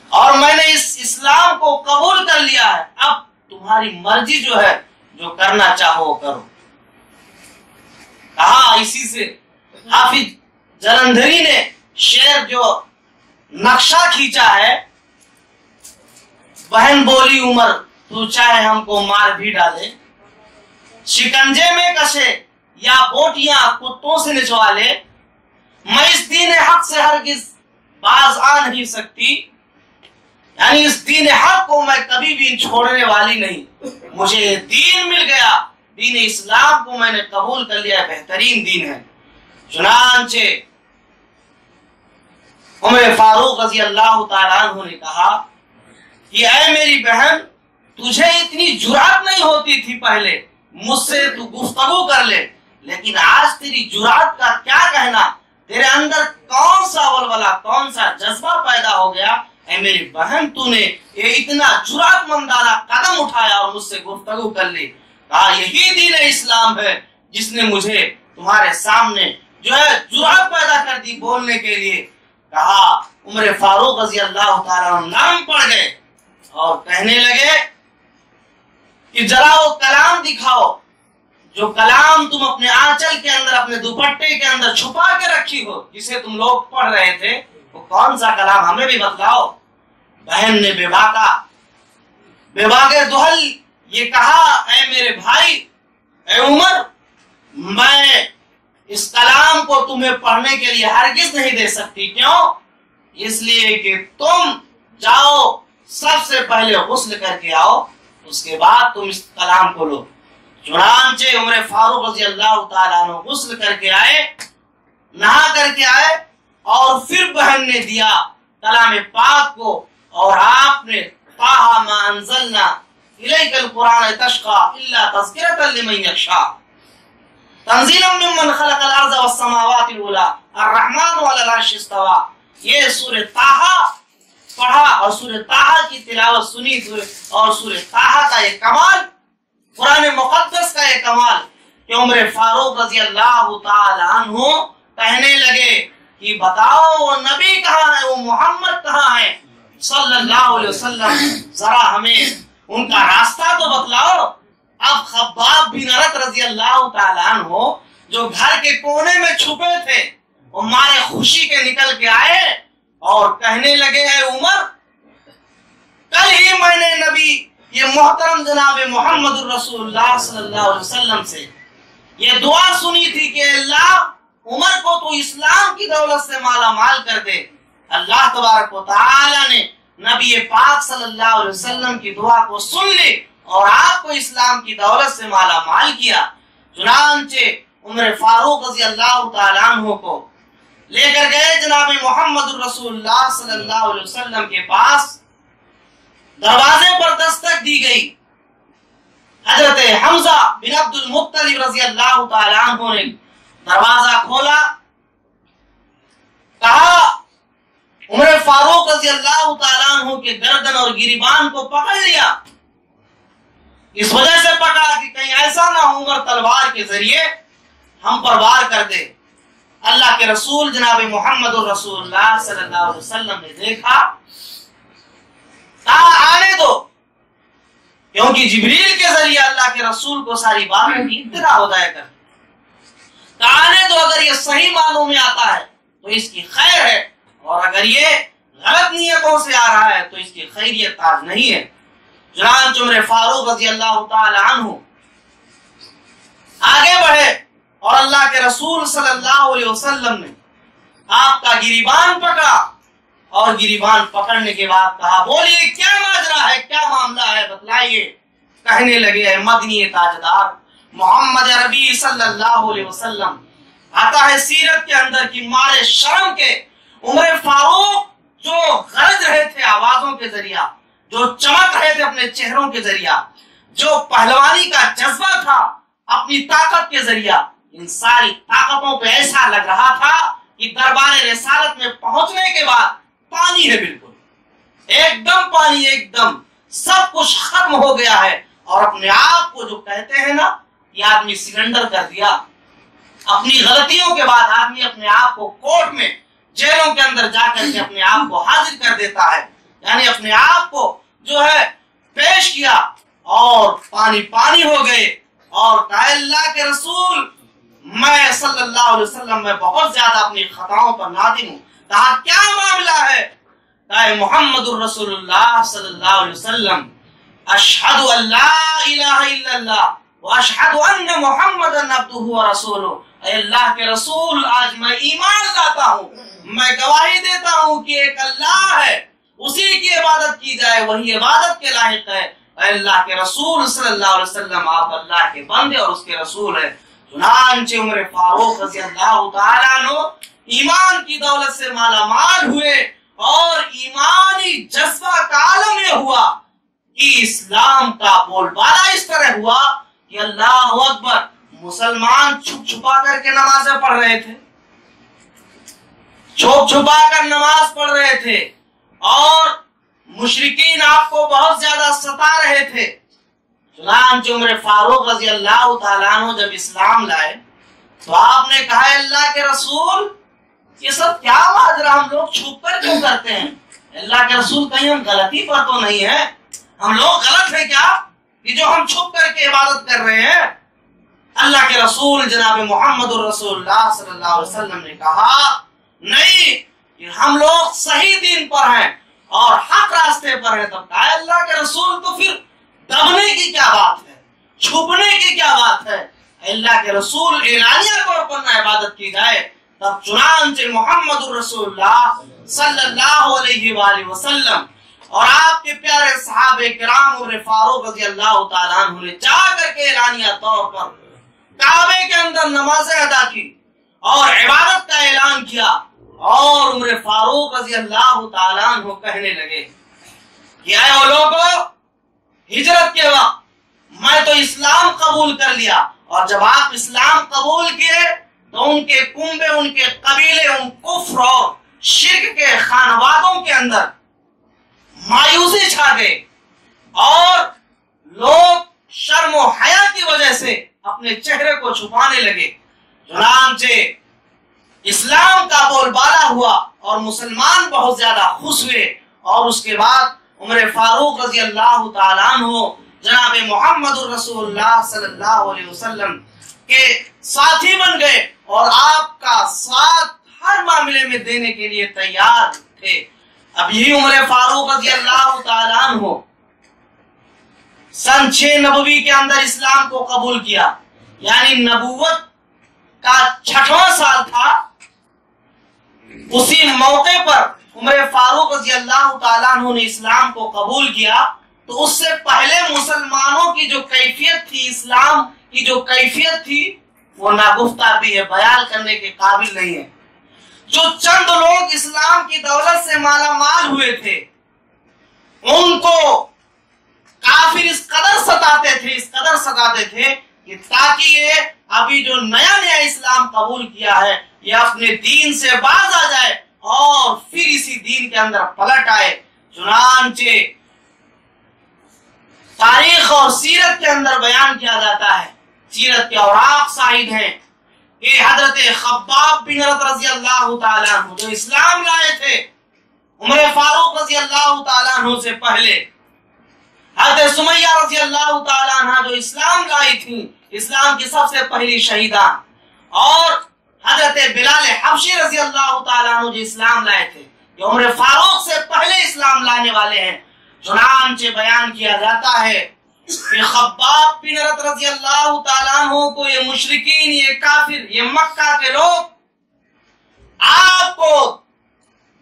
اور میں نے اس اسلام کو قبول کر لیا ہے۔ اب تمہاری مرضی جو ہے، جو کرنا چاہو کرو۔ کہا اسی سے حافظ جلندھری نے شیر جو نقشہ کھینچا ہے، بہن بولی عمر، تو چاہے ہم کو مار بھی ڈالے شکنجے میں کشے یا بوٹیاں کتوں سے نچوا لے میں اس دین حق سے ہرگز باز آ نہیں سکتی۔ یعنی اس دین حق کو میں کبھی بھی چھوڑنے والی نہیں۔ مجھے دین مل گیا، دین اسلام کو میں نے قبول کر لیا، بہترین دین ہے۔ چنانچہ عمر فاروق رضی اللہ تعالیٰ عنہ نے کہا کہ اے میری بہن، تجھے اتنی جرات نہیں ہوتی تھی پہلے، مجھ سے تو گفتگو کر لے۔ لیکن آج تیری جرات کا کیا کہنا؟ تیرے اندر کون سا ولولا کون سا جذبہ پیدا ہو گیا؟ اے میری بہن، تو نے یہ اتنا جرات مندانہ قدم اٹھایا اور مجھ سے گفتگو کر لی۔ کہا، یہی دین اسلام ہے جس نے مجھے تمہارے سامنے جو ہے جرات پیدا کر دی بولنے کے لیے۔ کہا، عمر فاروق رضی اللہ تعالیٰ نام پڑ گئے اور کہنے لگے کہ ذرا وہ کلام دکھاؤ۔ جو کلام تم اپنے آنچل کے اندر، اپنے دوپٹے کے اندر چھپا کے رکھی ہو، جسے تم لوگ پڑھ رہے تھے، وہ کون سا کلام؟ ہمیں بھی بتلاؤ۔ بہن نے بیوا کا بیوا کے دوہل یہ کہا، اے میرے بھائی، اے عمر، میں اس کلام کو تمہیں پڑھنے کے لیے ہرگز نہیں دے سکتی۔ کیوں؟ اس لیے کہ تم جاؤ، سب سے پہلے غسل کر کے آؤ، اس کے بعد تم اس کلام کو لو۔ چنانچہ عمر فاروق رضی اللہ تعالیٰ عنہ غسل کر کے آئے، نہا کر کے آئے اور پھر بہن نے دیا کلام پاک کو اور آپ نے طاہا ما انزلنا الیک القرآن تشقا الا تذکرتا لمن یخشا۔ تنزیلا ممن خلق الارض والسماوات الاولى الرحمن على العرش استوى یہ سورہ طاہا پڑھا اور سورہ طاہا کی تلاوت سنی اور سورہ طاہا کا یہ کمال مقدس کمال کہ عمر فاروق رضی اللہ تعالی عنہ کہنے لگے کہ بتاؤ وہ نبی کہاں ہے؟ وہ محمد کہاں ہے؟ صلی اللہ علیہ وسلم، ذرا ہمیں ان کا راستہ تو بتلاؤ۔ اب خباب بن عرت رضی اللہ تعالیٰ عنہ جو گھر کے کونے میں چھپے تھے، وہ مارے خوشی کے نکل کے آئے اور کہنے لگے، اے عمر، کل ہی میں نے نبی یہ محترم جناب محمد الرسول اللہ صلی اللہ علیہ وسلم سے یہ دعا سنی تھی کہ اللہ عمر کو تو اسلام کی دولت سے مالا مال کر دے۔ اللہ تبارک و تعالی نے نبی پاک صلی اللہ علیہ وسلم کی دعا کو سن لی اور آپ کو اسلام کی دولت سے مالا مال کیا۔ چنانچہ عمر فاروق رضی اللہ تعالیٰ عنہ کو لے کر گئے جناب محمد الرسول اللہ صلی اللہ علیہ وسلم کے پاس۔ دروازے پر دستک دی گئی۔ حضرت حمزہ بن عبد المطلب رضی اللہ تعالیٰ عنہ نے دروازہ کھولا۔ کہا، عمر فاروق رضی اللہ تعالیٰ عنہ کے گردن اور گریبان کو پکڑ لیا۔ اس وجہ سے پکڑا کہ کہیں ایسا نہ ہو، عمر تلوار کے ذریعے ہم پر وار کر دے۔ اللہ کے رسول جناب محمد الرسول اللہ صلی اللہ علیہ وسلم نے دیکھا۔ کہا آنے دو۔ کیونکہ جبریل کے ذریعے اللہ کے رسول کو ساری باتوں کی اطلاع ہو جائے کر آنے دو، اگر یہ صحیح معلوم میں آتا ہے، تو اس کی خیر ہے۔ اور اگر یہ غلط نیتوں سے آ رہا ہے، تو اس کی خیریت آج نہیں ہے۔ چنانچہ عمر فاروق رضی اللہ تعالی عنہ آگے بڑھے اور اللہ کے رسول صلی اللہ علیہ وسلم نے آپ کا گریبان پکڑا۔ اور گریبان پکڑنے کے بعد کہا بولیے کیا ماجرا ہے؟ کیا معاملہ ہے؟ بتلائیے۔ کہنے لگے ہے مدنی تاجدار، محمد ربی صلی اللہ علیہ وسلم، آتا ہے سیرت کے اندر کی مارے شرم کے عمر فاروق جو غرض رہے تھے آوازوں کے ذریعہ، جو چمک رہے تھے اپنے چہروں کے ذریعہ، جو پہلوانی کا جذبہ تھا اپنی طاقت کے ذریعہ، ان ساری طاقتوں پہ ایسا لگ رہا تھا کہ دربار رسالت میں پہنچنے کے بعد پانی ہے بالکل۔ ایک دم پانی ایک دم سب کچھ ختم ہو گیا ہے۔ اور اپنے آپ کو جو کہتے ہیں نا، یہ آدمی سلنڈر کر دیا۔ اپنی غلطیوں کے بعد آدمی اپنے آپ کو کورٹ میں، جیلوں کے اندر جا کر کے اپنے آپ کو حاضر کر دیتا ہے۔ یعنی اپنے آپ کو جو ہے، پیش کیا اور پانی پانی ہو گئے۔ اور اللہ کے رسول، میں صلی اللہ علیہ وسلم میں بہت زیادہ اپنی خطاؤں پر نادم ہوں۔ کہا، کیا معاملہ ہے؟ کہا محمد الرسول اللہ صلی اللہ علیہ وسلم اشہد اللہ الہ الا اللہ واشہد ان محمد عبدہ و رسولہ. اے اللہ کے رسول، آج میں ایمان لاتا ہوں، میں گواہی دیتا ہوں کہ ایک اللہ ہے، اسی کی عبادت کی جائے، وہی عبادت کے لائق ہے۔ اے اللہ کے رسول صلی اللہ علیہ وسلم، آپ اللہ کے بندے اور اس کے رسول ہیں۔ چنانچہ عمر فاروق رضی اللہ تعالیٰ عنہ ایمان کی دولت سے مالا مال ہوئے اور ایمانی جذبہ کا عالم یہ ہوا کہ اسلام کا بول بالا اس طرح ہوا کہ اللہ اکبر مسلمان چھپ چھپا کر کے نمازیں پڑھ رہے تھے۔ چھپ چھپا کر نماز پڑھ رہے تھے اور مشرقین آپ کو بہت زیادہ ستا رہے تھے۔ چنانچہ عمر فاروق رضی اللہ تعالیٰ عنہ جب اسلام لائے تو آپ نے کہا اللہ کے رسول یہ سب کیا ماجرا ہم لوگ چھپ کر کیوں کرتے ہیں؟ اللہ کے رسول کہیں ہم غلطی پر تو نہیں ہے ہم لوگ غلط ہیں کیا؟ کہ جو ہم چھپ کر کے عبادت کر رہے ہیں۔ اللہ کے رسول جناب محمد الرسول اللہ صلی اللہ علیہ وسلم نے کہا، نہیں کہ ہم لوگ صحیح دین پر ہیں اور حق راستے پر ہیں۔ تب کہا اللہ کے رسول، تو پھر دبنے کی کیا بات ہے؟ چھپنے کی کیا بات ہے؟ اللہ کے رسول، اعلانیہ طور پر نہ عبادت کی جائے۔ چنانچہ محمد الرسول اللہ صلی اللہ علیہ وآلہ وسلم۔ اور آپ کے پیارے صحابہ کرام اور فاروق رضی اللہ تعالیٰ عنہ نے چاہ کر کے اعلانیہ طور پر کعبے کے اندر نمازیں ادا کی اور عبادت کا اعلان کیا اور عمر فاروق رضی اللہ تعالیٰ عنہ کہنے لگے کہ اے وہ لوگوں ہجرت کے وقت میں تو اسلام قبول کر لیا اور جب آپ اسلام قبول کیے تو ان کے کنبے، ان کے قبیلے، ان کفر اور شرک کے خانوادوں کے اندر مایوسی چھا گئے اور لوگ شرم و حیا کی وجہ سے اپنے چہرے کو چھپانے لگے۔ چنانچہ اسلام کا بول بالا ہوا اور مسلمان بہت زیادہ خوش ہوئے اور اس کے بعد عمر فاروق رضی اللہ تعالیٰ عنہ، جناب محمد الرسول اللہ صلی اللہ علیہ وسلم کے ساتھی بن گئے۔ اور آپ کا ساتھ ہر معاملے میں دینے کے لیے تیار تھے۔ اب یہی عمر فاروق رضی اللہ تعالیٰ عنہ سن چھ نبوی کے اندر اسلام کو قبول کیا۔ یعنی نبوت کا چھٹواں سال تھا۔ اسی موقع پر عمر فاروق رضی اللہ تعالیٰ عنہ نے اسلام کو قبول کیا۔ تو اس سے پہلے مسلمانوں کی جو کیفیت تھی، اسلام کی جو کیفیت تھی وہ ناگفتہ بھی ہے، بیان کرنے کے قابل نہیں ہے۔ جو چند لوگ اسلام کی دولت سے مالا مال ہوئے تھے، ان کو کافر اس قدر ستاتے تھے، اس قدر ستاتے تھے کہ تاکہ یہ ابھی جو نیا نیا اسلام قبول کیا ہے، یہ اپنے دین سے باز آ جائے اور پھر اسی دین کے اندر پلٹ آئے۔ چنانچہ تاریخ اور سیرت کے اندر بیان کیا جاتا ہے۔ سیرت کے اوراق شاہد ہیں۔ کہ حضرت خباب بن حضرت رضی اللہ تعالیٰ عنہ جو اسلام لائے تھے، عمر فاروق رضی اللہ تعالیٰ عنہ سے پہلے۔ حضرت سمیہ رضی اللہ تعالیٰ عنہ جو اسلام لائی تھی اسلام کی سب سے پہلی شہیدہ۔ اور حضرت بلال حبشی رضی اللہ تعالیٰ عنہ جو اسلام لائے تھے یہ عمر فاروق سے پہلے اسلام لانے والے ہیں۔ چنانچہ بیان کیا جاتا ہے۔ کہ خباب بن رت رضی اللہ تعالیٰ عنہ کو یہ مشرقین یہ کافر، یہ مکہ کے لوگ آپ کو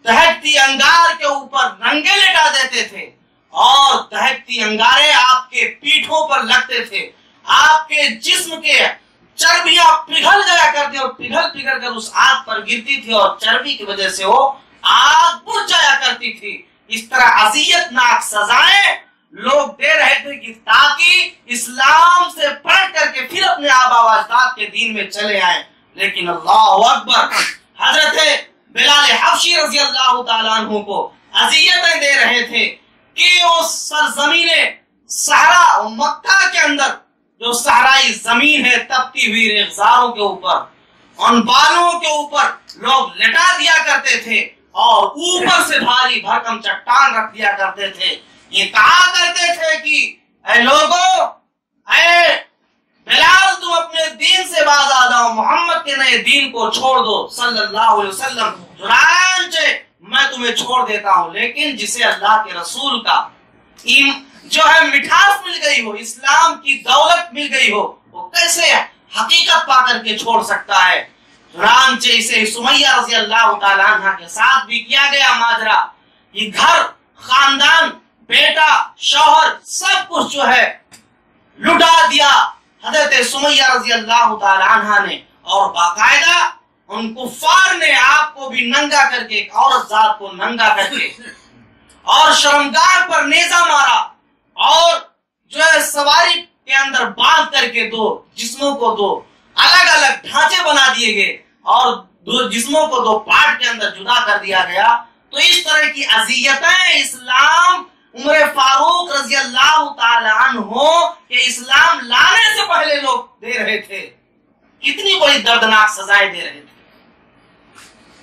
دہتی انگار کے اوپر رنگے لٹا دیتے تھے اور دہتی انگارے آپ کے پیٹھوں پر لگتے تھے۔ آپ کے جسم کے چربیاں پگھل جایا کرتی اور پگھل پگھل کر اس آگ پر گرتی تھی اور چربی کی وجہ سے وہ آگ بجھ جایا کرتی تھی۔ اس طرح عذیت ناک سزائیں لوگ دے رہے تھے کہ تاکہ اسلام سے پلٹ کر کے پھر اپنے آبا اجداد کے دین میں چلے آئیں۔ لیکن اللہ اکبر، حضرت بلال حفشی رضی اللہ تعالیٰ عنہ کو عذیتیں دے رہے تھے کہ اس سرزمین سہرا مکہ کے اندر جو صحرائی زمین ہے، تپتی ہوئی ریغزاروں کے اوپر، ان بالوں کے اوپر لوگ لٹا دیا کرتے تھے اور اوپر سے بھاری بھرکم چٹان رکھ دیا کرتے تھے۔ یہ کہا کرتے تھے کہ اے لوگوں اے بلال، تم اپنے دین سے باز آ جاؤ محمد کے نئے دین کو چھوڑ دو۔ صلی اللہ علیہ وسلم، چنانچہ میں تمہیں چھوڑ دیتا ہوں، لیکن جسے اللہ کے رسول کا جو ہے مٹھاس مل گئی ہو، اسلام کی دولت مل گئی ہو، وہ کیسے حقیقت پا کر کے چھوڑ سکتا ہے؟ چنانچہ اسے سمیہ رضی اللہ تعالیٰ عنہ کے ساتھ بھی کیا گیا، ماجرا، یہ گھر، خاندان بیٹا، شوہر، سب کچھ جو ہے لٹا دیا حضرت سمیہ رضی اللہ تعالی عنہ نے۔ اور باقاعدہ ان کفار نے آپ کو بھی ننگا کر کے، ایک عورت ذات کو ننگا کر کے اور شرمگار پر نیزہ مارا اور جو ہے سواری کے اندر باندھ کر کے دو، جسموں کو دو الگ الگ ڈھانچے بنا دیے گئے اور دو جسموں کو دو پارٹ کے اندر جدا کر دیا گیا۔ تو اس طرح کی اذیتیں اسلام عمر فاروق رضی اللہ تعالیٰ عنہ کہ اسلام لانے سے پہلے لوگ دے رہے تھے۔ کتنی بڑی دردناک سزائیں دے رہے تھے۔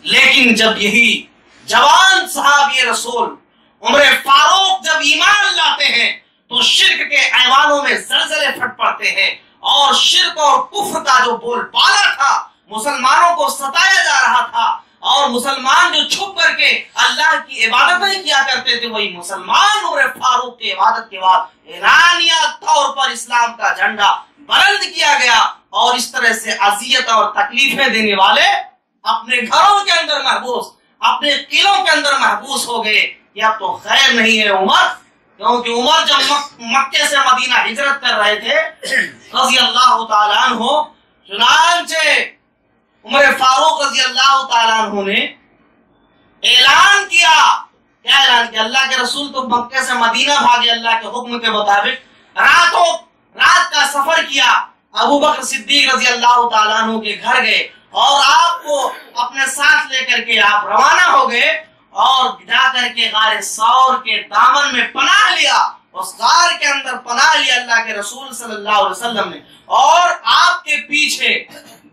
لیکن جب یہی جوان صحابی رسول عمر فاروق جب ایمان لاتے ہیں تو شرک کے ایوانوں میں زلزلے پھٹ پڑتے ہیں اور شرک اور کفر کا جو بول بالا تھا، مسلمانوں کو ستایا جا رہا تھا۔ اور مسلمان جو چھپ کر کے اللہ کی عبادت نہیں کیا کرتے تھے، وہی مسلمان عمر فاروق کی عبادت کے بعد ایرانیہ طور پر اسلام کا جھنڈا بلند کیا گیا اور اس طرح سے اذیت اور تکلیفیں دینے والے اپنے گھروں کے اندر محبوس، اپنے قلعوں کے اندر محبوس ہو گئے۔ یا تو خیر نہیں ہے عمر، کیونکہ عمر جب مکے سے مدینہ ہجرت کر رہے تھے، رضی اللہ تعالیٰ عنہ، چنانچہ عمر فاروق رضی اللہ تعالیٰ عنہ نے اعلان کیا کیا اعلان کیا؟ اللہ کے رسول تو مکہ سے مدینہ بھاگے اللہ کے حکم کے مطابق راتوں، رات کا سفر کیا۔ ابو بکر صدیق رضی اللہ تعالیٰ عنہ کے گھر گئے اور آپ کو اپنے ساتھ لے کر کے آپ روانہ ہو گئے اور جا کر کے غار سور کے دامن میں پناہ لیا۔ اس غار کے اندر پناہ لیا اللہ کے رسول صلی اللہ علیہ وسلم نے۔ اور آپ کے پیچھے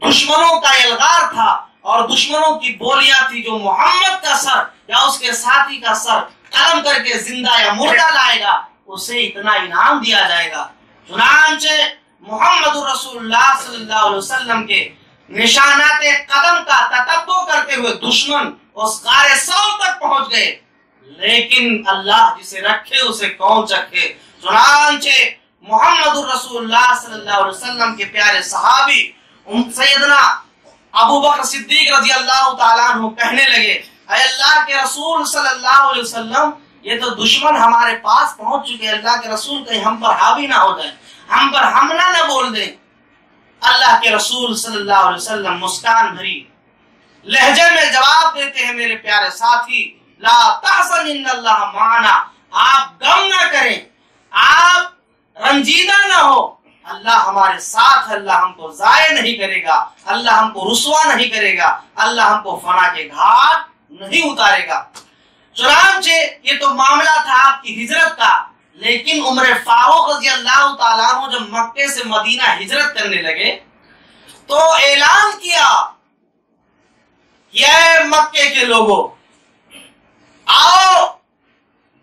دشمنوں کا الغار تھا اور دشمنوں کی بولیاں تھی جو محمد کا سر یا اس کے ساتھی کا سر قلم کر کے زندہ یا مردہ لائے گا، اسے اتنا انعام دیا جائے گا۔ چنانچہ محمد رسول اللہ صلی اللہ علیہ وسلم کے نشانات قدم کا تتبع کرتے ہوئے دشمن اس غار سو تک پہنچ گئے۔ لیکن اللہ جسے رکھے، اسے کون چکھے؟ چنانچہ محمد الرسول اللہ صلی اللہ علیہ وسلم کے پیارے صحابی، ان سیدنا ابو بکر صدیق رضی اللہ تعالیٰ عنہ کہنے لگے، اے اللہ کے رسول صلی اللہ علیہ وسلم، یہ تو دشمن ہمارے پاس پہنچ چکے، اللہ کے رسول کہیں ہم پر حاوی نہ ہو جائے ہم پر حملہ نہ بول دیں۔ اللہ کے رسول صلی اللہ علیہ وسلم مسکان بھری، لہجے میں جواب دیتے ہیں میرے پیارے ساتھی لا تحسن ان اللہ معنا آپ غم نہ کریں۔ آپ رنجیدہ نہ ہو۔ اللہ ہمارے ساتھ، اللہ ہم کو ضائع نہیں کرے گا۔ اللہ ہم کو رسوا نہیں کرے گا۔ اللہ ہم کو فنا کے گھاٹ نہیں اتارے گا۔ چنانچہ یہ تو معاملہ تھا آپ کی ہجرت کا۔ لیکن عمر فاروق رضی اللہ تعالیٰ عنہ جب مکے سے مدینہ ہجرت کرنے لگے، تو اعلان کیا۔ یہ مکے کے لوگوں آؤ،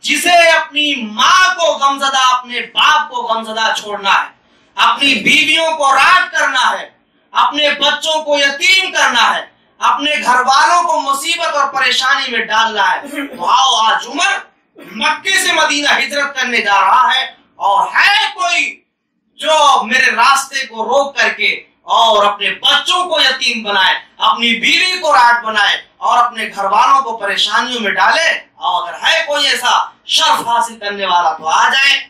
جسے اپنی ماں کو غمزدہ، اپنے باپ کو غمزدہ چھوڑنا ہے، اپنی بیویوں کو راٹ کرنا ہے، اپنے بچوں کو یتیم کرنا ہے، اپنے گھر والوں کو مصیبت اور پریشانی میں ڈالنا ہے۔ تو آؤ، آج عمر مکے سے مدینہ ہجرت کرنے جا رہا ہے اور ہے کوئی جو میرے راستے کو روک کر کے اور اپنے بچوں کو یتیم بنائے، اپنی بیوی کو راٹ بنائے اور اپنے گھر والوں کو پریشانیوں میں ڈالے۔ اور اگر ہے کوئی ایسا شرف حاصل کرنے والا تو آ جائے۔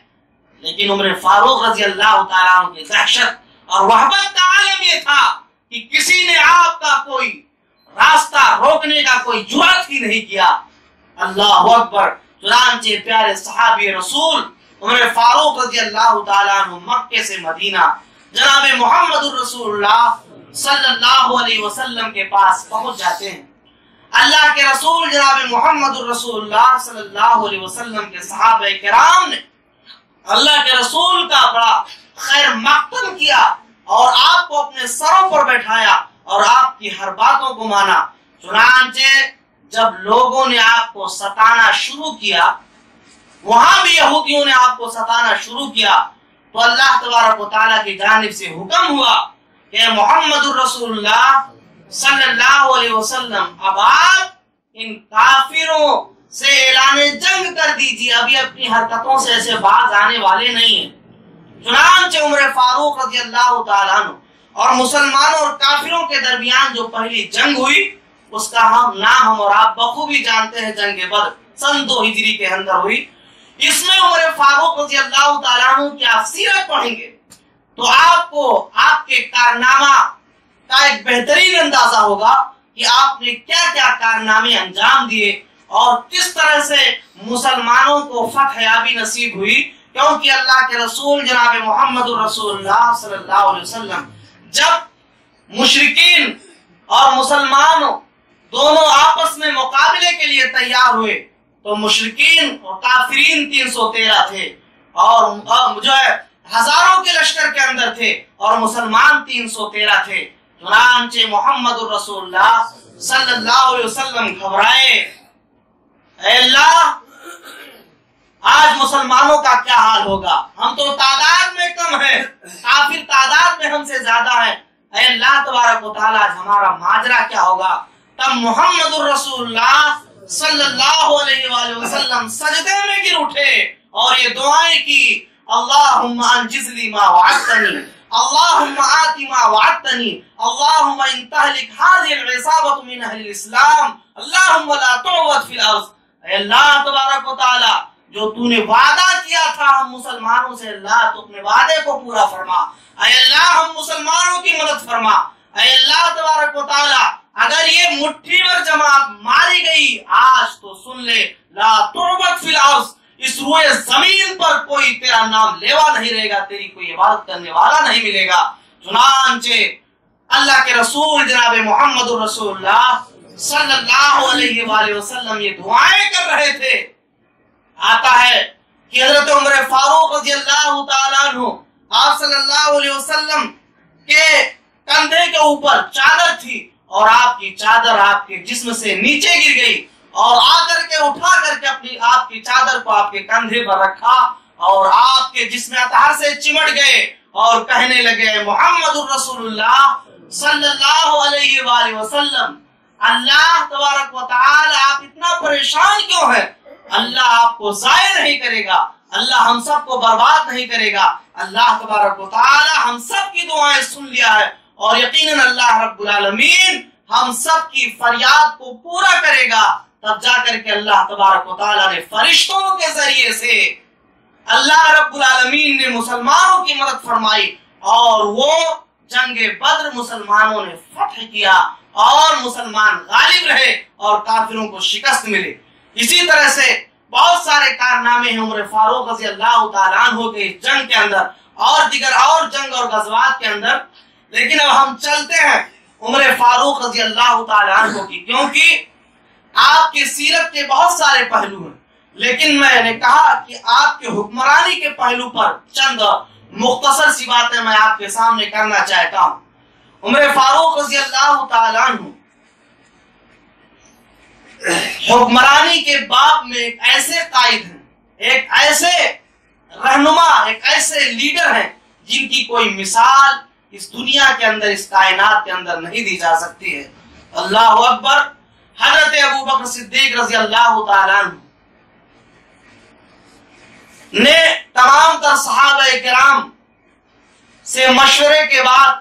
لیکن عمر فاروق رضی اللہ تعالیٰ کی دہشت اور وحبت کا عالم یہ تھا کہ کسی نے آپ کا کوئی راستہ روکنے کا کوئی جرات ہی نہیں کیا۔ اللہ اکبر۔ چنانچہ پیارے صحابی رسول عمر فاروق رضی اللہ تعالیٰ عنہ مکے سے مدینہ جناب محمد الرسول اللہ صلی اللہ علیہ وسلم کے پاس پہنچ جاتے ہیں۔ اللہ کے رسول جناب محمد الرسول اللہ صلی اللہ علیہ وسلم کے صحابہ کرام نے اللہ کے رسول کا بڑا خیر مقتل کیا اور آپ کو اپنے سروں پر بیٹھایا اور آپ کی ہر باتوں کو مانا۔ چنانچہ جب لوگوں نے آپ کو ستانا شروع کیا، وہاں بھی یہودیوں نے آپ کو ستانا شروع کیا۔ تو اللہ تبارک و تعالیٰ کی جانب سے حکم ہوا کہ محمد الرسول اللہ صلی اللہ علیہ وسلم، اب آپ ان کافروں سے اعلان جنگ کر دیجیے ابھی اپنی حرکتوں سے ایسے باز آنے والے نہیں ہیں۔ چنانچہ عمر فاروق رضی اللہ تعالیٰ عنہ اور مسلمانوں اور کافروں کے درمیان جو پہلی جنگ ہوئی، اس کا ہم نام ہم اور آپ بخوبی جانتے ہیں جنگ بدر، سن دو ہجری کے اندر ہوئی۔ اس میں عمر فاروق رضی اللہ تعالیٰ عنہ کی آپ سیرت پڑھیں گے۔ تو آپ کو آپ کے کارنامہ کا ایک بہترین اندازہ ہوگا کہ آپ نے کیا کیا کارنامے انجام دیے اور کس طرح سے مسلمانوں کو فتح یابی نصیب ہوئی۔ کیونکہ اللہ کے رسول جناب محمد الرسول اللہ صلی اللہ علیہ وسلم جب مشرقین اور مسلمانوں دونوں آپس میں مقابلے کے لیے تیار ہوئے تو مشرقین اور کافرین تین سو تیرہ تھے اور جو ہے ہزاروں کے لشکر کے اندر تھے اور مسلمان تین سو تیرہ تھے۔ چنانچہ محمد الرسول اللہ صلی اللہ علیہ وسلم گھبرائے۔ اے اللہ، آج مسلمانوں کا کیا حال ہوگا؟ ہم تو تعداد میں کم ہیں، کافر تعداد میں ہم سے زیادہ ہیں۔ اے اللہ تبارک و تعالیٰ ہمارا ماجرا کیا ہوگا؟ تب محمد الرسول اللہ صلی اللہ علیہ وآلہ وسلم سجدے میں گر اٹھے اور یہ دعائیں کی اللہم انجز لی ما وعدتنی اللہم آتی ما وعدتنی اللہم انتہلک حاضر العصابت من اہل الاسلام اللہم لا تعود فی الارض۔ اے اللہ تبارک و تعالی، جو تو نے وعدہ کیا تھا ہم مسلمانوں سے، اللہ تو اپنے وعدے کو پورا فرما۔ اے اللہ ہم مسلمانوں کی مدد فرما۔ اے اللہ تبارک و تعالی اگر یہ مٹھی بر جماعت ماری گئی، آج تو سن لے، لا تعبت فی الارض، اس روئے زمین پر کوئی تیرا نام لیوا نہیں رہے گا، تیری کوئی عبادت کرنے والا نہیں ملے گا۔ چنانچہ اللہ کے رسول جناب محمد الرسول اللہ صلی اللہ علیہ وآلہ وسلم یہ دعائیں کر رہے تھے۔ آتا ہے کہ حضرت عمر فاروق رضی اللہ تعالیٰ عنہ، آپ صلی اللہ علیہ وسلم کے کندھے کے اوپر چادر تھی۔ اور آپ کی چادر آپ کے جسم سے نیچے گر گئی اور آ کر کے اٹھا کر کے اپنی آپ کی چادر کو آپ کے کندھے پر رکھا اور آپ کے جسم اطہر سے چمٹ گئے اور کہنے لگے، محمد الرسول اللہ صلی اللہ علیہ وآلہ وسلم، اللہ تبارک و تعالی آپ اتنا پریشان کیوں ہے اللہ آپ کو ضائع نہیں کرے گا، اللہ ہم سب کو برباد نہیں کرے گا، اللہ تبارک و تعالی ہم سب کی دعائیں سن لیا ہے اور یقیناً اللہ رب العالمین ہم سب کی فریاد کو پورا کرے گا، تب جا کر کے اللہ تبارک و تعالی نے فرشتوں کے ذریعے سے اللہ رب العالمین نے مسلمانوں کی مدد فرمائی اور وہ جنگ بدر مسلمانوں نے فتح کیا اور مسلمان غالب رہے اور کافروں کو شکست ملے۔ اسی طرح سے بہت سارے کارنامے ہیں عمر فاروق رضی اللہ تعالیٰ عنہ کے جنگ کے اندر اور دیگر اور جنگ اور غزوات کے اندر۔ لیکن اب ہم چلتے ہیں عمر فاروق رضی اللہ تعالیٰ عنہ کی، کیونکہ آپ کی سیرت کے بہت سارے پہلو ہیں۔ لیکن میں نے کہا کہ آپ کے حکمرانی کے پہلو پر چند مختصر سی باتیں میں آپ کے سامنے کرنا چاہتا ہوں۔ عمر فاروق رضی اللہ تعالیٰ عنہ حکمرانی کے باب میں ایک ایسے قائد ہیں، ایک ایسے رہنما، ایک ایسے لیڈر ہیں جن کی کوئی مثال اس دنیا کے اندر، اس کائنات کے اندر نہیں دی جا سکتی ہے۔ اللہ اکبر، حضرت ابو بکر صدیق رضی اللہ تعالیٰ نے تمام تر صحابہ کرام سے مشورے کے بعد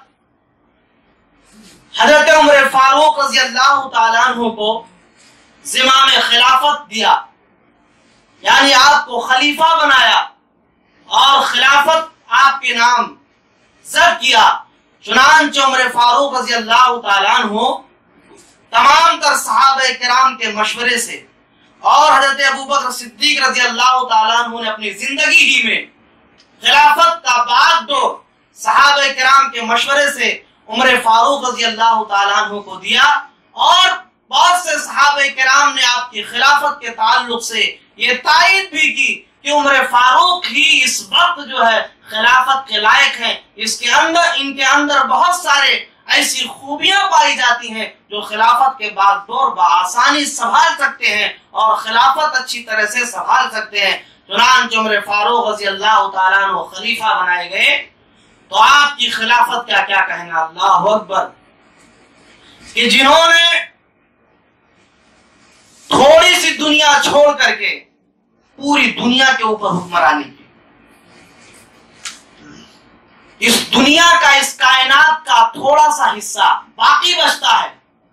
حضرت عمر فاروق رضی اللہ تعالیٰ عنہ کو زمام خلافت دیا۔ یعنی آپ کو خلیفہ بنایا اور خلافت آپ کے نام زر کیا۔ چنانچہ عمر فاروق رضی اللہ تعالیٰ عنہ تمام تر صحابہ کرام کے مشورے سے اور حضرت ابو بکر صدیق رضی اللہ تعالیٰ عنہ نے اپنی زندگی ہی میں خلافت کا بعد دو صحابہ کرام کے مشورے سے عمر فاروق رضی اللہ تعالیٰ عنہ کو دیا اور بہت سے صحابہ کرام نے آپ کی خلافت کے تعلق سے یہ تائید بھی کی کہ عمر فاروق ہی اس وقت جو ہے خلافت کے لائق ہے اس کے اندر، ان کے اندر بہت سارے ایسی خوبیاں پائی جاتی ہیں جو خلافت کے بعد دور بآسانی سنبھال سکتے ہیں اور خلافت اچھی طرح سے سنبھال سکتے ہیں۔ چنانچہ عمر فاروق رضی اللہ تعالیٰ عنہ خلیفہ بنائے گئے۔ تو آپ کی خلافت کیا کیا کہنا؟ اللہ اکبر۔ کہ جنہوں نے تھوڑی سی دنیا چھوڑ کر کے پوری دنیا کے اوپر حکمرانی کی۔ اس دنیا کا، اس کائنات کا تھوڑا سا حصہ باقی بچتا ہے۔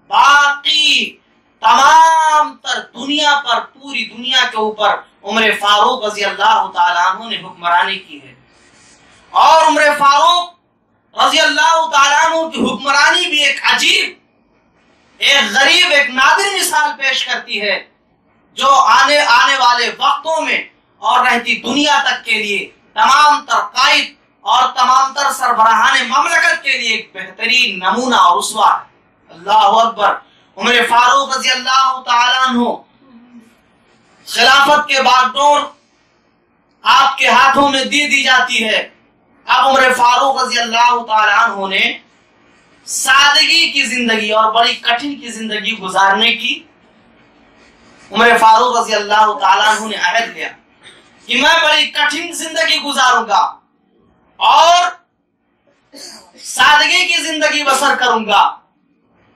باقی تمام تر دنیا پر، پوری دنیا کے اوپر عمر فاروق رضی اللہ تعالیٰ عنہ نے حکمرانی کی ہے۔ اور عمر فاروق رضی اللہ تعالیٰ عنہ کی حکمرانی بھی ایک عجیب، ایک غریب، ایک نادر مثال پیش کرتی ہے۔ جو آنے آنے والے وقتوں میں اور رہتی دنیا تک کے لیے تمام تر قائد اور تمام تر سربراہان مملکت کے لیے ایک بہترین نمونہ اور اسوا ہے۔ اللہ اکبر۔ عمر فاروق رضی اللہ تعالیٰ عنہ۔ خلافت کے بعد ڈور آپ کے ہاتھوں میں دی دی جاتی ہے۔ اب عمر فاروق رضی اللہ تعالیٰ عنہ نے سادگی کی زندگی اور بڑی کٹھن کی زندگی گزارنے کی عمر فاروق رضی اللہ تعالیٰ عنہ نے عہد لیا کہ میں بڑی کٹھن زندگی گزاروں گا اور سادگی کی زندگی بسر کروں گا۔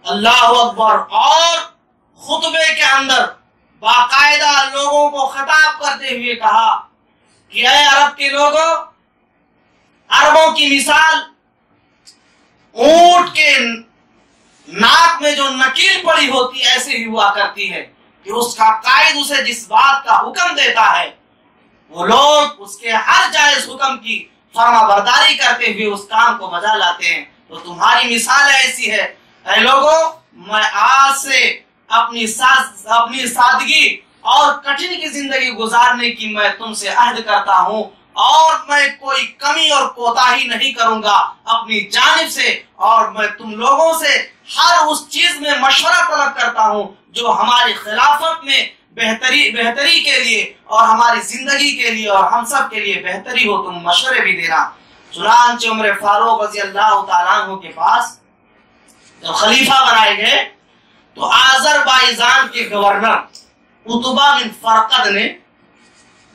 اللہ اکبر۔ اور خطبے کے اندر باقاعدہ لوگوں کو خطاب کرتے ہوئے کہا کہ اے عرب کے لوگوں، عربوں کی مثال، اونٹ کے ناک میں جو نکیل پڑی ہوتی ایسے ہی ہوا کرتی ہے۔ کہ اس کا قائد اسے جس بات کا حکم دیتا ہے، وہ لوگ اس کے ہر جائز حکم کی فرما برداری کرتے ہوئے اس کام کو بجا لاتے ہیں۔ تو تمہاری مثال ایسی ہے، اے لوگوں، میں آج سے اپنی اپنی سادگی اور کٹھن کی زندگی گزارنے کی میں تم سے عہد کرتا ہوں۔ اور میں کوئی کمی اور کوتا ہی نہیں کروں گا اپنی جانب سے، اور میں تم لوگوں سے ہر اس چیز میں مشورہ طلب کرتا ہوں جو ہماری خلافت میں بہتری بہتری کے لیے اور ہماری زندگی کے لیے اور ہم سب کے لیے بہتری ہو، تم مشورے بھی دینا۔ چنانچہ عمر فاروق رضی اللہ تعالیٰ عنہ کے پاس جب خلیفہ بنائے گئے تو آذر بائیزان کے گورنر اتبا بن فرقد نے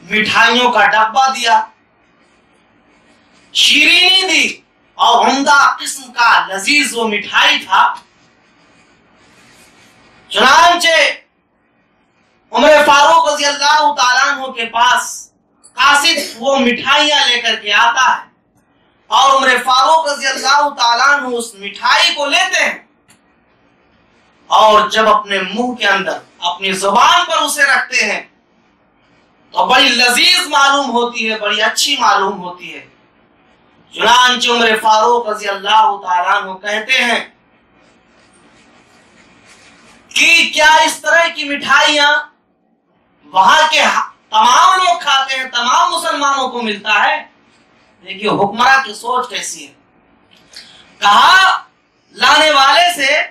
مٹھائیوں کا ڈبہ دیا۔ شیرینی دی اور عمدہ قسم کا لذیذ وہ مٹھائی تھا۔ چنانچہ عمر فاروق رضی اللہ تعالیٰ عنہ کے پاس قاصد وہ مٹھائیاں لے کر کے آتا ہے اور عمر فاروق رضی اللہ تعالیٰ عنہ اس مٹھائی کو لیتے ہیں۔ اور جب اپنے منہ کے اندر، اپنی زبان پر اسے رکھتے ہیں تو بڑی لذیذ معلوم ہوتی ہے، بڑی اچھی معلوم ہوتی ہے۔ چنانچہ عمر فاروق رضی اللہ تعالیٰ عنہ کہتے ہیں کہ کیا اس طرح کی مٹھائیاں وہاں کے تمام لوگ کھاتے ہیں، تمام مسلمانوں کو ملتا ہے؟ دیکھیے، حکمراں کی سوچ کیسی ہے۔ کہا لانے والے سے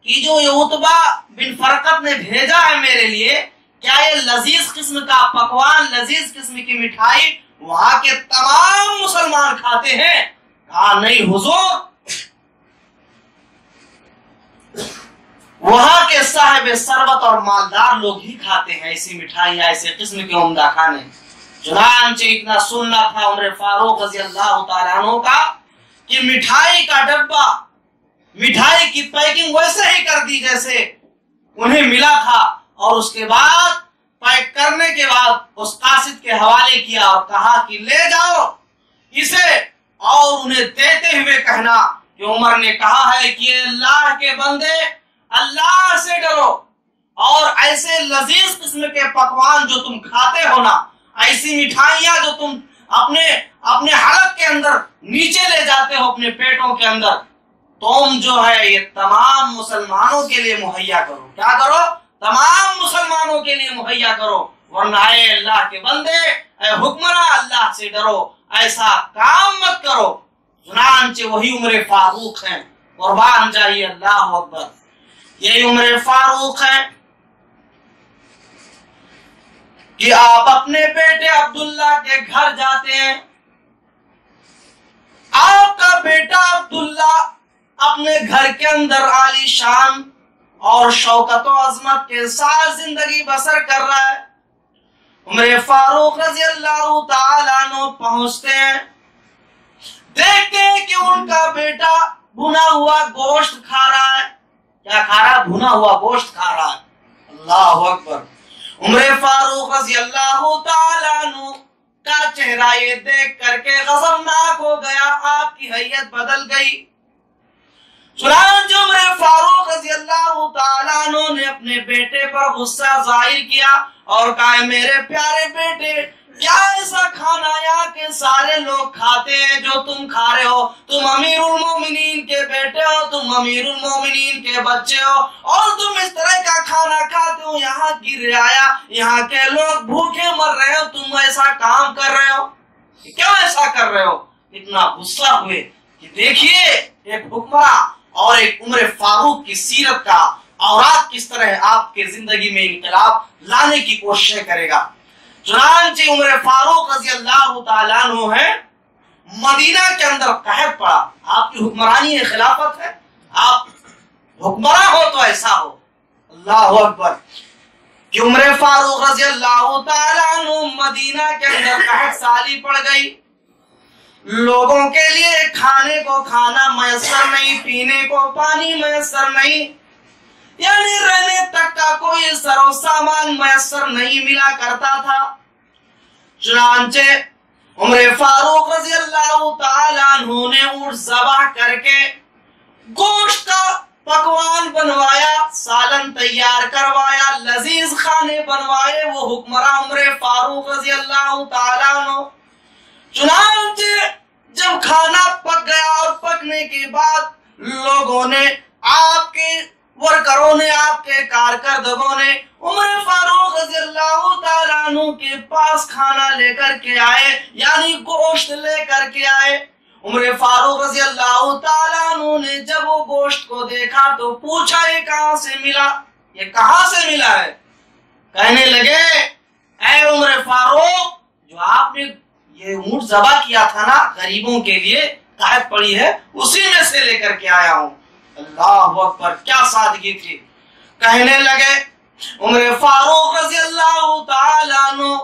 کہ جو یہ اتبا بن فرقت نے بھیجا ہے میرے لیے کیا یہ لذیذ قسم کا پکوان، لذیذ قسم کی مٹھائی وہاں کے تمام مسلمان کھاتے ہیں؟ کہا نہیں، حضور! وہاں کے صاحب سربت اور مالدار لوگ ہی کھاتے ہیں ایسی مٹھائی ایسے قسم کے عمدہ کھانے۔ چنانچہ اتنا سننا تھا عمر فاروق رضی اللہ تعالیٰ عنہ کا کہ مٹھائی کا ڈبہ، مٹھائی کی پیکنگ ویسے ہی کر دی جیسے انہیں ملا تھا۔ اور اس کے بعد پیک کرنے کے بعد اس قاصد کے حوالے کیا اور کہا کہ لے جاؤ، اسے اور انہیں دیتے ہوئے کہنا۔ کہ عمر نے کہا ہے کہ اللہ کے بندے، اللہ سے ڈرو۔ اور ایسے لذیذ قسم کے پکوان جو تم کھاتے ہو نا، ایسی مٹھائیاں جو تم اپنے اپنے حلق کے اندر نیچے لے جاتے ہو اپنے پیٹوں کے اندر، تم جو ہے یہ تمام مسلمانوں کے لیے مہیا کرو۔ کیا کرو؟ تمام مسلمانوں کے لیے مہیا کرو، ورنہ اے اللہ کے بندے، اے حکمراں، اللہ سے ڈرو، ایسا کام مت کرو۔ چنانچہ وہی عمر فاروق ہیں۔ قربان جائیے، اللہ اکبر۔ یہ عمر فاروق ہے کہ آپ اپنے بیٹے عبداللہ کے گھر جاتے ہیں۔ آپ کا بیٹا عبداللہ اپنے گھر کے اندر عالی شان اور شوکت و عظمت کے ساتھ زندگی بسر کر رہا ہے۔ عمر فاروق رضی اللہ تعالیٰ عنہ پہنچتے ہیں۔ دیکھتے ہیں کہ ان کا بیٹا بھنا ہوا گوشت کھا رہا ہے۔ کیا کھا رہا ہے؟ بھنا ہوا گوشت کھا رہا ہے۔ اللہ اکبر۔ عمر فاروق رضی اللہ تعالیٰ عنہ کا چہرہ یہ دیکھ کر کے غضبناک ہو گیا۔ آپ کی حیت بدل گئی۔ چنانچہ عمر فاروق رضی اللہ تعالیٰ عنہ نے اپنے بیٹے پر غصہ ظاہر کیا اور کہا میرے پیارے بیٹے، کیا ایسا کھانا یا کہ سارے لوگ کھاتے ہیں جو تم کھا رہے ہو؟ تم امیر المومنین کے بیٹے ہو، تم امیر المومنین کے بچے ہو اور تم اس طرح کا کھانا کھاتے ہو؟ یہاں کی رعایا، یہاں کے لوگ بھوکے مر رہے ہو، تم ایسا کام کر رہے ہو؟ کیوں ایسا کر رہے ہو؟ اتنا غصہ ہوئے کہ دیکھیے ایک حکمراں اور ایک عمر فاروق کی سیرت کا اورات کس طرح آپ کے زندگی میں انقلاب لانے کی کوشش کرے گا۔ چنانچہ عمر فاروق رضی اللہ تعالیٰ عنہ ہے، مدینہ کے اندر قہد پڑا۔ آپ کی حکمرانی خلافت ہے۔ آپ حکمراں ہو تو ایسا ہو۔ اللہ اکبر۔ کہ عمر فاروق رضی اللہ تعالیٰ عنہ مدینہ کے اندر قہد سالی پڑ گئی۔ لوگوں کے لیے کھانے کو کھانا، میسر نہیں، پینے کو پانی، میسر نہیں۔ یعنی رہنے تک کا کوئی سر و سامان میسر نہیں ملا کرتا تھا۔ چنانچہ عمر فاروق رضی اللہ تعالیٰ عنہ نے اونٹ ذبح کر کے گوشت کا پکوان بنوایا، سالن تیار کروایا، لذیذ کھانے بنوائے۔ وہ حکمراں عمر فاروق رضی اللہ تعالیٰ عنہ چنانچہ جب کھانا پک گیا اور پکنے کے بعد لوگوں نے آپ کے ورکروں نے، آپ کے کارکردگوں نے عمر فاروق رضی اللہ تعالیٰ عنہ کے پاس کھانا لے کر کے آئے یعنی گوشت لے کر کے آئے۔ عمر فاروق رضی اللہ تعالیٰ عنہ نے جب وہ گوشت کو دیکھا تو پوچھا، یہ کہاں سے ملا؟ یہ کہاں سے ملا ہے؟ کہنے لگے، اے عمر فاروق، جو آپ نے یہ اونٹ ذبح کیا تھا نا غریبوں کے لیے تحت پڑی ہے، اسی میں سے لے کر کے آیا ہوں۔ اللہ اکبر، کیا سادگی تھی۔ کہنے لگے، عمر فاروق رضی اللہ تعالیٰ عنہ،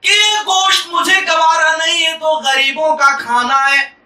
کہ یہ گوشت مجھے گوارا نہیں ہے تو غریبوں کا کھانا ہے۔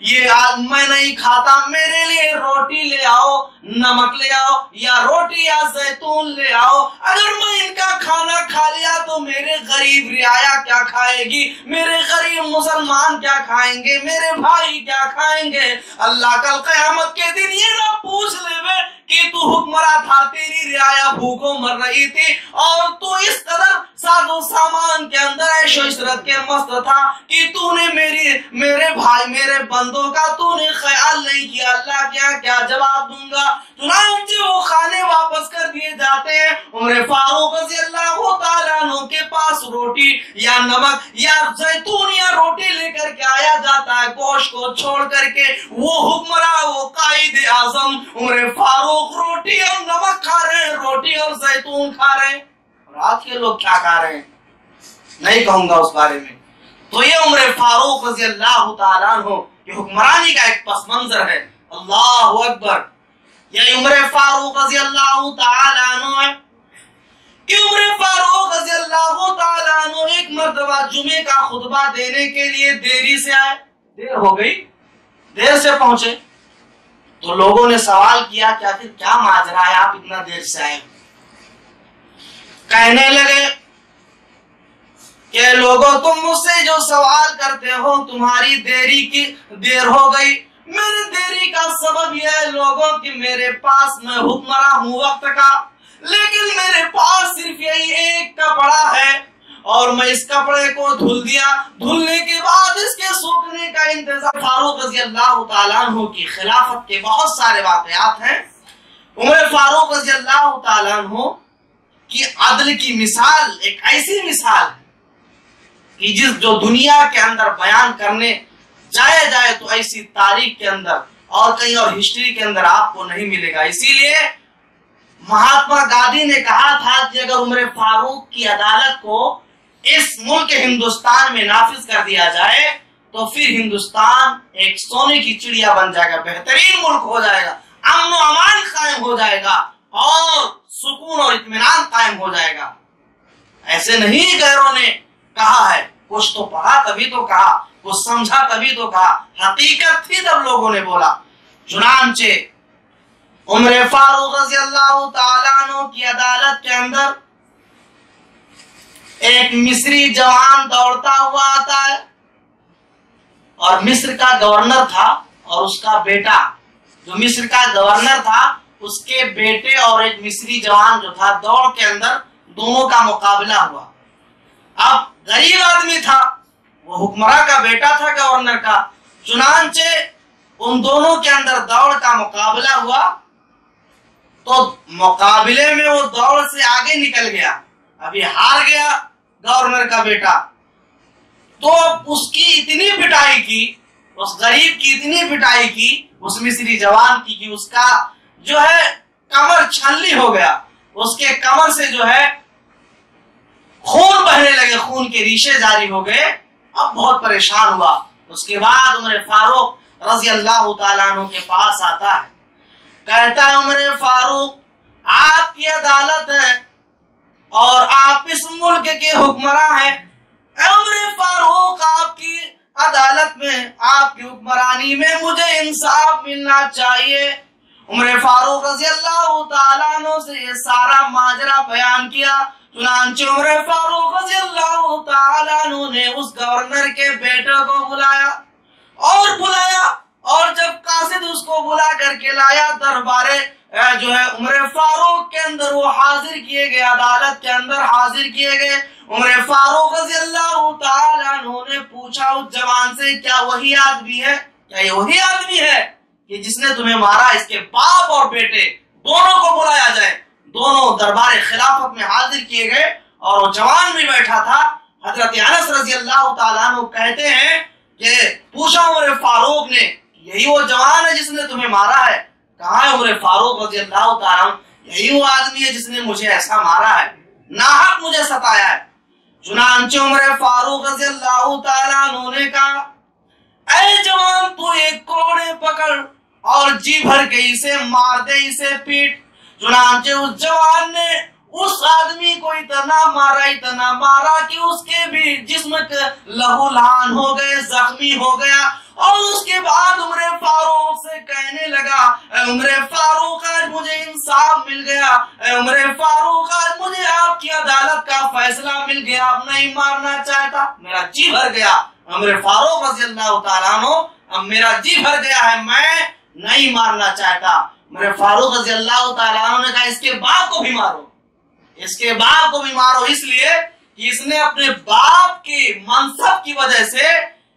یہ آج میں نہیں کھاتا، میرے لیے روٹی لے آؤ، نمک لے آؤ یا روٹی یا زیتون لے آؤ۔ اگر میں ان کا کھانا کھا لیا تو میرے غریب رعایا کیا کھائے گی؟ میرے غریب مسلمان کیا کھائیں گے؟ میرے بھائی کیا کھائیں گے؟ اللہ کل قیامت کے دن یہ نہ پوچھ لے بے کہ تو حکمراں تھا، تیری رعایا بھوکوں مر رہی تھی۔ اور تو اس قدر ساز و سامان کے اندر عیش و عشرت کے مست تھا کہ تو نے میری، میرے بھائی، میرے بند بندوں کا تو نے خیال نہیں کیا اللہ کیا کیا جواب دوں گا؟ چنانچہ وہ کھانے واپس کر دیے جاتے ہیں۔ عمر فاروق رضی اللہ تعالیٰ عنہ کے پاس روٹی یا نمک یا زیتون یا روٹی لے کر کے آیا جاتا ہے۔ گوشت کو چھوڑ کر کے وہ حکمراں، وہ قائد اعظم عمر فاروق روٹی اور نمک کھا رہے ہیں، روٹی اور زیتون کھا رہے ہیں۔ اور آج کے لوگ کیا کھا رہے ہیں؟ نہیں کہوں گا اس بارے میں۔ تو یہ عمر فاروق رضی اللہ تعالیٰ عنہ کہ حکمرانی کا ایک پس منظر ہے۔ اللہ اکبر۔ یہ عمر فاروق رضی اللہ تعالیٰ عنہ ہے۔ کہ عمر فاروق رضی اللہ تعالیٰ عنہ ایک مرتبہ جمعے کا خطبہ دینے کے لیے دیری سے آئے۔ دیر ہو گئی۔ دیر سے پہنچے۔ تو لوگوں نے سوال کیا کہ آخر کیا ماجرا ہے؟ آپ اتنا دیر سے آئے کہنے لگے کہ لوگوں، تم مجھ سے جو سوال کرتے ہو، تمہاری دیری کی دیر ہو گئی۔ میرے دیری کا سبب یہ ہے لوگوں کی میرے پاس میں حکمراں ہوں وقت کا۔ لیکن میرے پاس صرف یہی ایک کپڑا ہے۔ اور میں اس کپڑے کو دھل دیا۔ دھلنے کے بعد اس کے سوکھنے کا انتظار فاروق رضی اللہ تعالیٰ عنہ کی خلافت کے بہت سارے واقعات ہیں۔ عمر فاروق رضی اللہ تعالیٰ عنہ کی عدل کی مثال، ایک ایسی مثال ہے۔ کہ جس جو دنیا کے اندر بیان کرنے جائے جائے تو ایسی تاریخ کے اندر اور کہیں اور ہسٹری کے اندر آپ کو نہیں ملے گا۔ اسی لیے مہاتما گاندھی نے کہا تھا کہ اگر عمر فاروق کی عدالت کو اس ملک ہندوستان میں نافذ کر دیا جائے تو پھر ہندوستان ایک سونے کی چڑیا بن جائے گا، بہترین ملک ہو جائے گا، امن و امان قائم ہو جائے گا اور سکون اور اطمینان قائم ہو جائے گا۔ ایسے نہیں غیروں نے کہا ہے۔ کچھ تو پڑھا تبھی تو کہا، کچھ سمجھا تبھی تو کہا۔ حقیقت تھی تب لوگوں نے بولا۔ چنانچہ عمر فاروق رضی اللہ تعالیٰ عنہ کی عدالت کے اندر ایک مصری جوان دوڑتا ہوا آتا ہے۔ اور مصر کا گورنر تھا اور اس کا بیٹا۔ جو مصر کا گورنر تھا، اس کے بیٹے اور ایک مصری جوان جو تھا، دوڑ کے اندر دونوں کا مقابلہ ہوا۔ اب غریب آدمی تھا، وہ حکمراں کا بیٹا تھا، گورنر کا۔ چنانچہ ان دونوں کے اندر دوڑ کا مقابلہ ہوا۔ تو مقابلے میں وہ دوڑ سے آگے نکل گیا۔ ابھی ہار گیا گورنر کا بیٹا۔ تو اس کی اتنی پٹائی کی، اس غریب کی اتنی پٹائی کی، اس مصری جوان کی کہ اس کا جو ہے کمر چھلنی ہو گیا۔ اس کے کمر سے جو ہے خون بہنے لگے، خون کے ریشے جاری ہو گئے۔ اب بہت پریشان ہوا۔ اس کے بعد عمر فاروق رضی اللہ تعالیٰ عنہ کے پاس آتا ہے۔ کہتا ہے، عمر فاروق، آپ کی عدالت ہے اور آپ اس ملک کے حکمراں ہیں۔ اے عمر فاروق، آپ کی عدالت میں، آپ کی حکمرانی میں مجھے انصاف ملنا چاہیے۔ عمر فاروق رضی اللہ تعالیٰ عنہ سے یہ سارا ماجرا بیان کیا۔ چنانچہ عمر فاروق رضی اللہ تعالیٰ عنہ نے اس گورنر کے بیٹے کو بلایا اور بلایا اور جب قاصد اس کو بلا کر کے لایا، دربارے جو ہے عمر فاروق کے اندر وہ حاضر کیے گئے، عدالت کے اندر حاضر کیے گئے۔ عمر فاروق رضی اللہ تعالیٰ عنہ نے پوچھا، اس جوان سے کیا وہی آدمی ہے؟ کیا یہ وہی آدمی ہے کہ جس نے تمہیں مارا، اس کے باپ اور بیٹے دونوں کو بلایا جائے؟ دونوں دربار خلافت میں حاضر کیے گئے اور وہ جوان بھی بیٹھا تھا۔ حضرت انس رضی اللہ تعالیٰ عنہ کہتے ہیں کہ پوچھا عمر فاروق نے یہی وہ جوان ہے جس نے تمہیں مارا ہے؟ کہاں ہے عمر فاروق رضی اللہ تعالیٰ یہی وہ آدمی ہے جس نے مجھے ایسا مارا ہے۔ ناحق مجھے ستایا ہے۔ چنانچہ عمر فاروق رضی اللہ تعالیٰ عنہ نے کہا، اے جوان تو ایک کوڑے پکڑ اور جی بھر کے اسے مار دے، اسے پیٹ۔ چنانچہ اس جوان نے اس آدمی کو اتنا مارا اتنا مارا کہ اس کے بھی جسم لہو لہان ہو گئے، زخمی ہو گیا۔ اور اس کے بعد عمر فاروق سے کہنے لگا، اے عمر فاروق، آج مجھے انصاف مل گیا۔ اے عمر فاروق، آج مجھے آپ کی عدالت کا فیصلہ مل گیا۔ آپ نہیں مارنا چاہتا، میرا جی بھر گیا۔ عمر فاروق رضی اللہ تعالیٰ عنہ، اب میرا جی بھر گیا ہے، میں نہیں مارنا چاہتا۔ میرے فاروق رضی اللہ تعالیٰ عنہ نے کہا، اس کے باپ کو بھی مارو۔ اس کے باپ کو بھی مارو، اس لیے کہ اس نے اپنے باپ کے منصب کی وجہ سے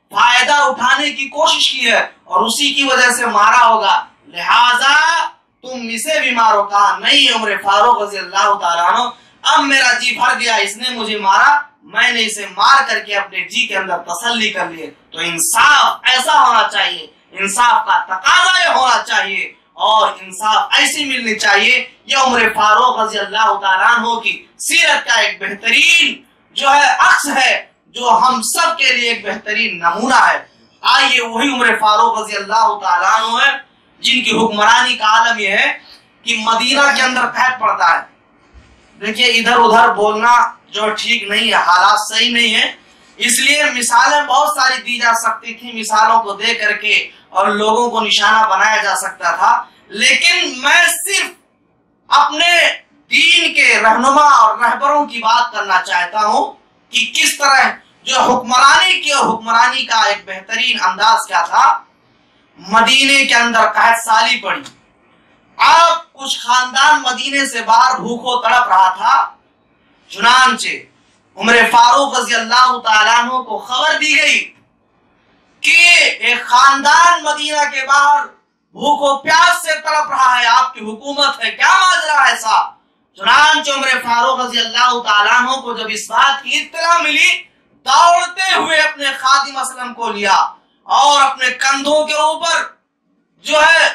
فائدہ اٹھانے کی کوشش کی ہے اور اسی کی وجہ سے مارا ہوگا۔ لہذا تم اسے بھی مارو۔ کہا، نہیں عمر فاروق رضی اللہ تعالیٰ عنہ، اب میرا جی بھر گیا، اس نے مجھے مارا، میں نے اسے مار کر کے اپنے جی کے اندر تسلی کر لیے تو انصاف ایسا ہونا چاہیے، انصاف کا تقاضا یہ ہونا چاہیے۔ اور انصاف ایسی ملنی چاہیے، یہ عمر فاروق رضی اللہ تعالیٰ عنہ کی سیرت کا ایک بہترین جو ہے عکس ہے، جو ہم سب کے لیے ایک بہترین نمونہ ہے۔ آئیے، وہی عمر فاروق رضی اللہ تعالیٰ عنہ ہے، جن کی حکمرانی کا عالم یہ ہے کہ مدینہ کے اندر قید پڑتا ہے۔ دیکھیے، ادھر ادھر بولنا جو ٹھیک نہیں ہے، حالات صحیح نہیں ہے اس لیے مثالیں بہت ساری دی جا سکتی تھی مثالوں کو دے کر کے اور لوگوں کو نشانہ بنایا جا سکتا تھا۔ لیکن میں صرف اپنے دین کے رہنما اور رہبروں کی بات کرنا چاہتا ہوں کہ کس طرح جو حکمرانی کی اور حکمرانی کا ایک بہترین انداز کیا تھا۔ مدینے کے اندر قحط سالی پڑی۔ آپ کچھ خاندان مدینے سے باہر بھوکو تڑپ رہا تھا۔ چنانچہ عمر فاروق رضی اللہ تعالیٰ عنہ کو خبر دی گئی کہ ایک خاندان مدینہ کے باہر بھوک و پیاس سے تڑپ رہا ہے، آپ کی حکومت ہے، کیا ماجرا ہے ایسا چنانچہ عمر فاروق رضی اللہ تعالیٰ عنہ کو جب اس بات کی اطلاع ملی، دوڑتے ہوئے اپنے خادم اسلم کو لیا اور اپنے کندھوں کے اوپر جو ہے،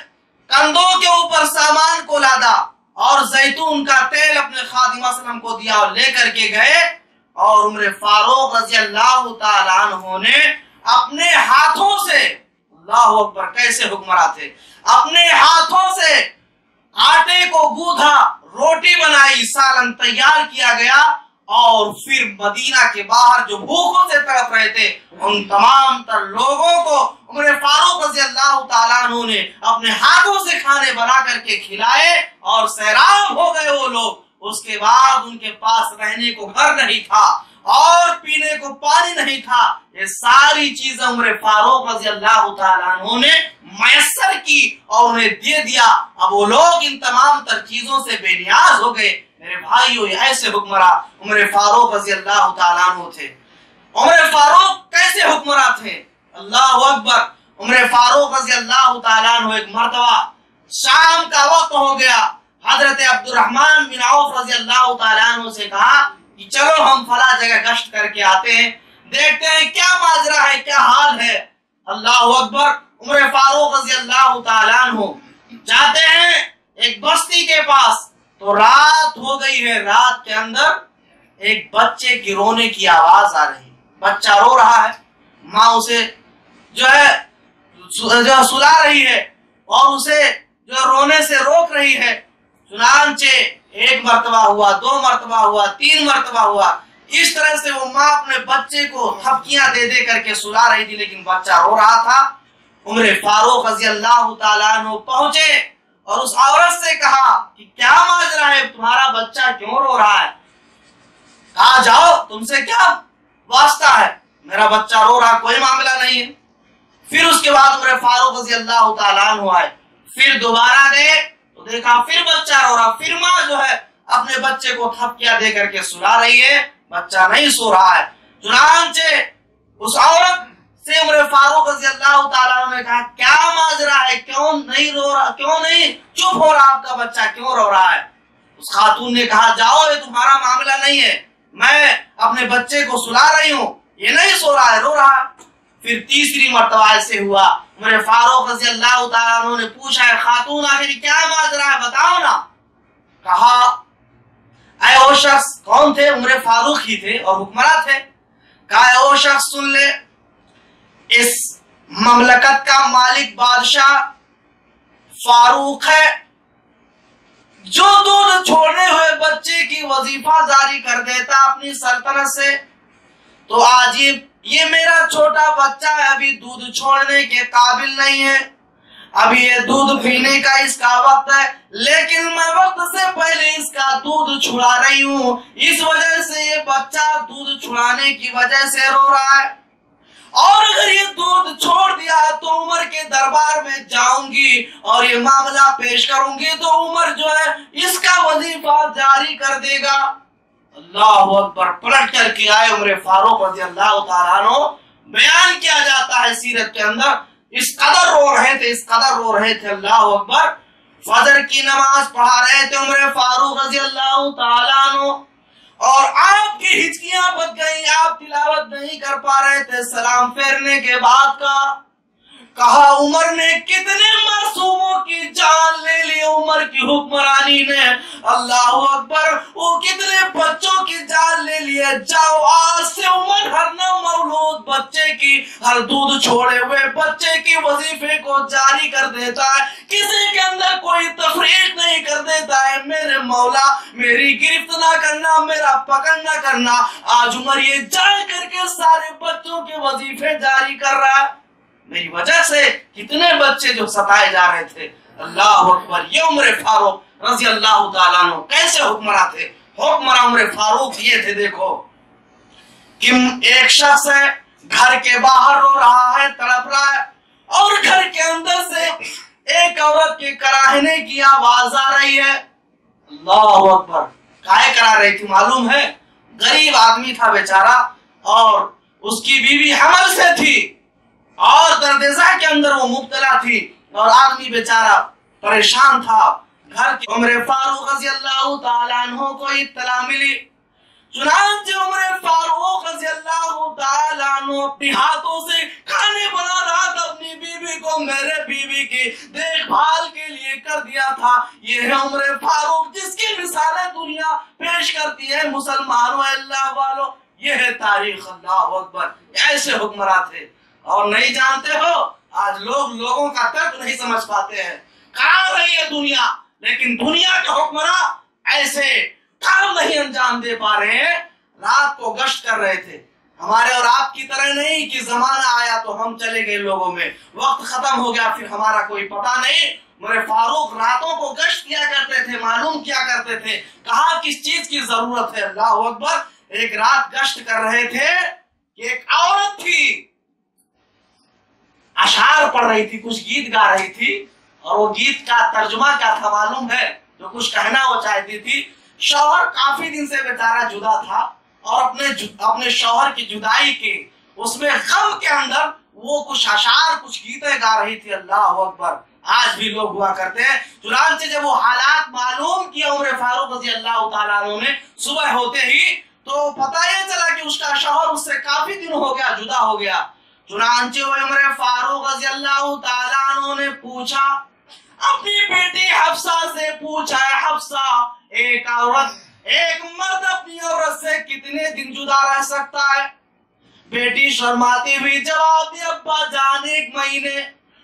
کندھوں کے اوپر سامان کو لادا اور زیتون کا تیل اپنے خادم اسلم کو دیا اور لے کر کے گئے۔ اور عمر فاروق رضی اللہ تعالیٰ عنہ نے اپنے ہاتھوں سے اللہ اکبر کیسے حکمراں تھے اپنے ہاتھوں سے آٹے کو گودھا روٹی بنائی، سالن تیار کیا گیا اور پھر مدینہ کے باہر جو بھوکوں سے تڑپ رہے تھے، ان تمام تر لوگوں کو عمر فاروق رضی اللہ تعالیٰ عنہ نے اپنے ہاتھوں سے کھانے بنا کر کے کھلائے اور سیراب ہو گئے وہ لوگ۔ اس کے بعد ان کے پاس رہنے کو گھر نہیں تھا اور پینے کو پانی نہیں تھا، یہ ساری چیزیں عمر فاروق رضی اللہ تعالیٰ عنہ نے میسر کی اور انہیں دے دیا۔ اب وہ لوگ ان تمام تر چیزوں سے بے نیاز ہو گئے۔ میرے بھائیو، یہ ایسے حکمراں عمر فاروق رضی اللہ تعالیٰ عنہ تھے۔ عمر فاروق کیسے حکمراں تھے؟ اللہ اکبر۔ عمر فاروق رضی اللہ تعالیٰ عنہ ایک مرتبہ شام کا وقت ہو گیا۔ حضرت عبد الرحمن بن عوف رضی اللہ تعالیٰ عنہ سے کہا کہ چلو ہم فلا جگہ گشت کر کے آتے ہیں، دیکھتے ہیں کیا ماجرا ہے، کیا حال ہے۔ اللہ اکبر، عمر فاروق رضی اللہ تعالیٰ عنہ۔ جاتے ہیں ایک بستی کے پاس، تو رات ہو گئی ہے، رات کے اندر ایک بچے کی رونے کی آواز آ رہی بچہ رو رہا ہے، ماں اسے جو ہے، جو سلا رہی ہے اور اسے جو رونے سے روک رہی ہے۔ چنانچہ ایک مرتبہ ہوا، دو مرتبہ ہوا، تین مرتبہ ہوا۔ اس طرح سے وہ ماں اپنے بچے کو تھپکیاں دے دے کر کے سلا رہی تھی، لیکن بچہ رو رہا تھا۔ عمر فاروق رضی اللہ تعالیٰ عنہ پہنچے اور اس عورت سے کہا کہ کیا ماجرا ہے، تمہارا بچہ کیوں رو رہا ہے؟ کہا، جاؤ، تم سے کیا واسطہ ہے؟ میرا بچہ رو رہا، کوئی معاملہ نہیں ہے۔ پھر اس کے بعد عمر فاروق رضی اللہ تعالیٰ عنہ آئے۔ پھر دوبارہ گئے دیکھا، پھر بچہ رو رہا، پھر ماں جو ہے اپنے بچے کو تھپکیا دے کر کے سلا رہی ہے۔ بچہ نہیں سو رہا ہے۔ چنانچہ اس عورت سے عمر فاروق رضی اللہ تعالیٰ نے کہا، کیا ماجرا ہے؟ کیوں نہیں رو رہا؟ کیوں نہیں چپ ہو رہا آپ کا بچہ؟ کیوں رو رہا ہے؟ اس خاتون نے کہا، جاؤ، یہ تمہارا معاملہ نہیں ہے۔ میں اپنے بچے کو سلا رہی ہوں۔ یہ نہیں سو رہا ہے، رو رہا ہے۔ پھر تیسری مرتبہ ایسے ہوا۔ عمر فاروق رضی اللہ تعالیٰ نے پوچھا ہے خاتون، آخر کیا ماجرا ہے؟ بتاؤ نا۔ کہا، اے وہ شخص کون تھے؟ عمر فاروق ہی تھے اور حکمراں تھے۔ کہا، اے وہ شخص سن لے، اس مملکت کا مالک بادشاہ فاروق ہے، جو دودھ چھوڑنے ہوئے بچے کی وظیفہ جاری کر دیتا اپنی سلطنت سے۔ تو آج یہ یہ میرا چھوٹا بچہ ہے، ابھی دودھ چھوڑنے کے قابل نہیں ہے۔ ابھی یہ دودھ پینے کا اس کا وقت ہے، لیکن میں وقت سے پہلے اس کا دودھ چھڑا رہی ہوں۔ اس وجہ سے یہ بچہ دودھ چھڑانے کی وجہ سے رو رہا ہے۔ اور اگر یہ دودھ چھوڑ دیا تو عمر کے دربار میں جاؤں گی اور یہ معاملہ پیش کروں گی تو عمر جو ہے اس کا وظیفہ جاری کر دے گا۔ اللہ اکبر پلٹ کر کے آئے عمر فاروق رضی اللہ تعالیٰ عنہ۔ بیان کیا جاتا ہے سیرت کے اندر، اس قدر رو رہے تھے، اس قدر رو رہے تھے اللہ اکبر۔ فجر کی نماز پڑھا رہے تھے عمر فاروق رضی اللہ تعالیٰ عنہ۔ اور آپ کی ہچکیاں بچ گئی آپ تلاوت نہیں کر پا رہے تھے سلام پھیرنے کے بعد کا۔ کہا عمر نے، کتنے معصوموں کی جان لے لی عمر کی حکمرانی نے؟ اللہ اکبر، وہ کتنے بچوں کی جان لے لیے جاؤ، آج سے عمر ہر نو مولود بچے کی، ہر دودھ چھوڑے ہوئے بچے کی وظیفے کو جاری کر دیتا ہے۔ کسی کے اندر کوئی تفریق نہیں کر دیتا ہے۔ میرے مولا، میری گرفت نہ کرنا، میرا پکڑ نہ کرنا۔ آج عمر یہ جان کر کے سارے بچوں کے وظیفے جاری کر رہا ہے۔ میری وجہ سے کتنے بچے جو ستائے جا رہے تھے۔ اللہ اکبر، یہ عمر فاروق رضی اللہ تعالیٰ عنہ کیسے حکمراں تھے؟ حکمراں عمر فاروق یہ تھے، دیکھو۔ کہ ایک شخص ہے، گھر کے باہر رو رہا ہے، تڑپ رہا ہے، اور گھر کے اندر سے ایک عورت کے کراہنے کی آواز آ رہی ہے۔ اللہ اکبر، کائے کرا رہی تھی، معلوم ہے؟ غریب آدمی تھا بیچارہ، اور اس کی بیوی حمل سے تھی۔ اور دردزہ کے اندر وہ مبتلا تھی اور آدمی بیچارہ پریشان تھا۔ گھر کی عمر فاروق رضی اللہ تعالیٰ عنہ کو اطلاع ملی۔ چنانچہ عمر فاروق رضی اللہ تعالیٰ عنہ اپنی ہاتھوں سے کھانے بنا رہا تھا اپنی بیوی کو میرے بیوی کی دیکھ بھال کے لیے کر دیا تھا۔ یہ ہے عمر فاروق جس کی مثالیں دنیا پیش کرتی ہے مسلمانوں، اللہ والوں۔ یہ ہے تاریخ، اللہ اکبر۔ ایسے حکمراں تھے۔ اور نہیں جانتے ہو، آج لوگ لوگوں کا ترک نہیں سمجھ پاتے ہیں۔ کہاں رہی ہے دنیا، لیکن دنیا کے حکمراں ایسے کام نہیں انجام دے پا رہے ہیں۔ رات کو گشت کر رہے تھے۔ ہمارے اور آپ کی طرح نہیں کہ زمانہ آیا تو ہم چلے گئے لوگوں میں۔ وقت ختم ہو گیا، پھر ہمارا کوئی پتہ نہیں۔ میرے فاروق راتوں کو گشت کیا کرتے تھے، معلوم کیا کرتے تھے۔ کہاں کس چیز کی ضرورت ہے؟ اللہ اکبر، ایک رات گشت کر رہے تھے کہ ایک عورت تھی اشعار پڑھ رہی تھی، کچھ گیت گا رہی تھی، اور وہ گیت کا ترجمہ کیا تھا معلوم ہے؟ جو کچھ کہنا وہ چاہتی تھی۔ شوہر کافی دن سے بیچارہ جدا تھا، اور اپنے اپنے شوہر کی جدائی کے اس میں غم کے اندر وہ کچھ اشعار، کچھ گیتیں گا رہی تھی۔ اللہ اکبر۔ آج بھی لوگ ہوا کرتے ہیں۔ چنانچہ جب وہ حالات معلوم کیا عمر فاروق رضی اللہ تعالیٰ عنہ نے، صبح ہوتے ہی تو پتہ یہ چلا کہ اس کا شوہر اس سے کافی دن ہو گیا، جدا ہو گیا۔ چنانچہ عمر فاروق رضی اللہ تعالیٰ عنہ نے پوچھا، اپنی بیٹی حفصہ سے پوچھا ہے حفصہ، ایک عورت، ایک مرد اپنی عورت سے کتنے دن جدا رہ سکتا ہے؟ بیٹی شرماتی ہوئی، جواب دی، ابا جان، ایک مہینے۔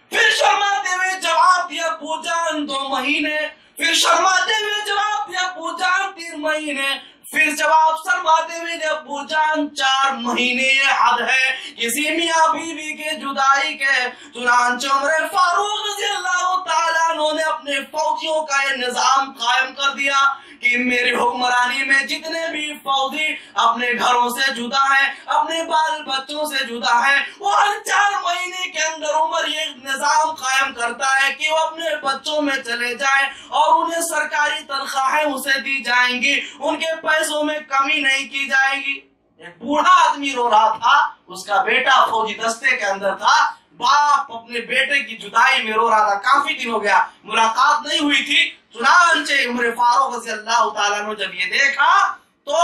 پھر شرماتے ہوئے، جواب دیا ابو جان، دو مہینے۔ پھر شرماتے ہوئے، جواب دیا ابو جان، تین مہینے۔ پھر جواب سرماتے ہوئے نے ابو جان چار مہینے حد ہے کسی میاں بیوی کے جدائی کے چنانچہ عمر فاروق رضی اللہ تعالیٰ انہوں نے اپنے فوجیوں کا یہ نظام قائم کر دیا کہ میری حکمرانی میں جتنے بھی فوجی اپنے گھروں سے جدا ہیں، اپنے بال بچوں سے جدا ہیں، وہ ہر چار مہینے کے اندر عمر یہ نظام قائم کرتا ہے کہ وہ اپنے بچوں میں چلے جائیں اور انہیں سرکاری تنخواہیں اسے دی جائیں گی۔ ان کے پیسے پیسوں میں کمی نہیں کی جائے گی۔ ایک بوڑھا آدمی رو رہا تھا، اس کا بیٹا فوجی دستے کے اندر تھا۔ باپ اپنے بیٹے کی جدائی میں رو رہا تھا۔ کافی دن ہو گیا، ملاقات نہیں ہوئی تھی۔ چنانچہ عمر فاروق رضی اللہ تعالیٰ نے جب یہ دیکھا، تو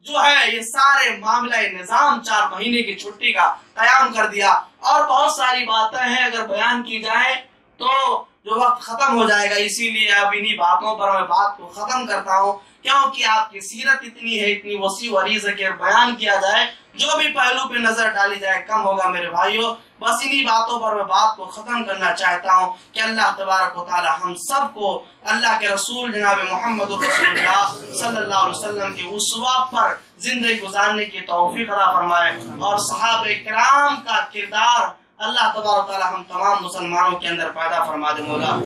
جو ہے، یہ سارے معاملہ نظام چار مہینے کی چھٹی کا قیام کر دیا۔ اور بہت ساری باتیں ہیں، اگر بیان کی جائے تو جو وقت ختم ہو جائے گا، اسی لیے اب انہی باتوں پر میں بات کو ختم کرتا ہوں۔ کیونکہ آپ کی سیرت اتنی ہے، اتنی وسیع و عریض ہے کہ بیان کیا جائے، جو بھی پہلو پہ نظر ڈالی جائے، کم ہوگا میرے بھائیوں بس انہی باتوں پر میں بات کو ختم کرنا چاہتا ہوں کہ اللہ تبارک و تعالی ہم سب کو اللہ کے رسول جناب محمد رسول اللہ صلی اللہ علیہ وسلم کی اسوا پر زندگی گزارنے کی توفیق عطا فرمائے۔ اور صحابہ کرام کا کردار اللہ تبارک و تعالی ہم تمام مسلمانوں کے اندر پیدا فرما دے، مولا۔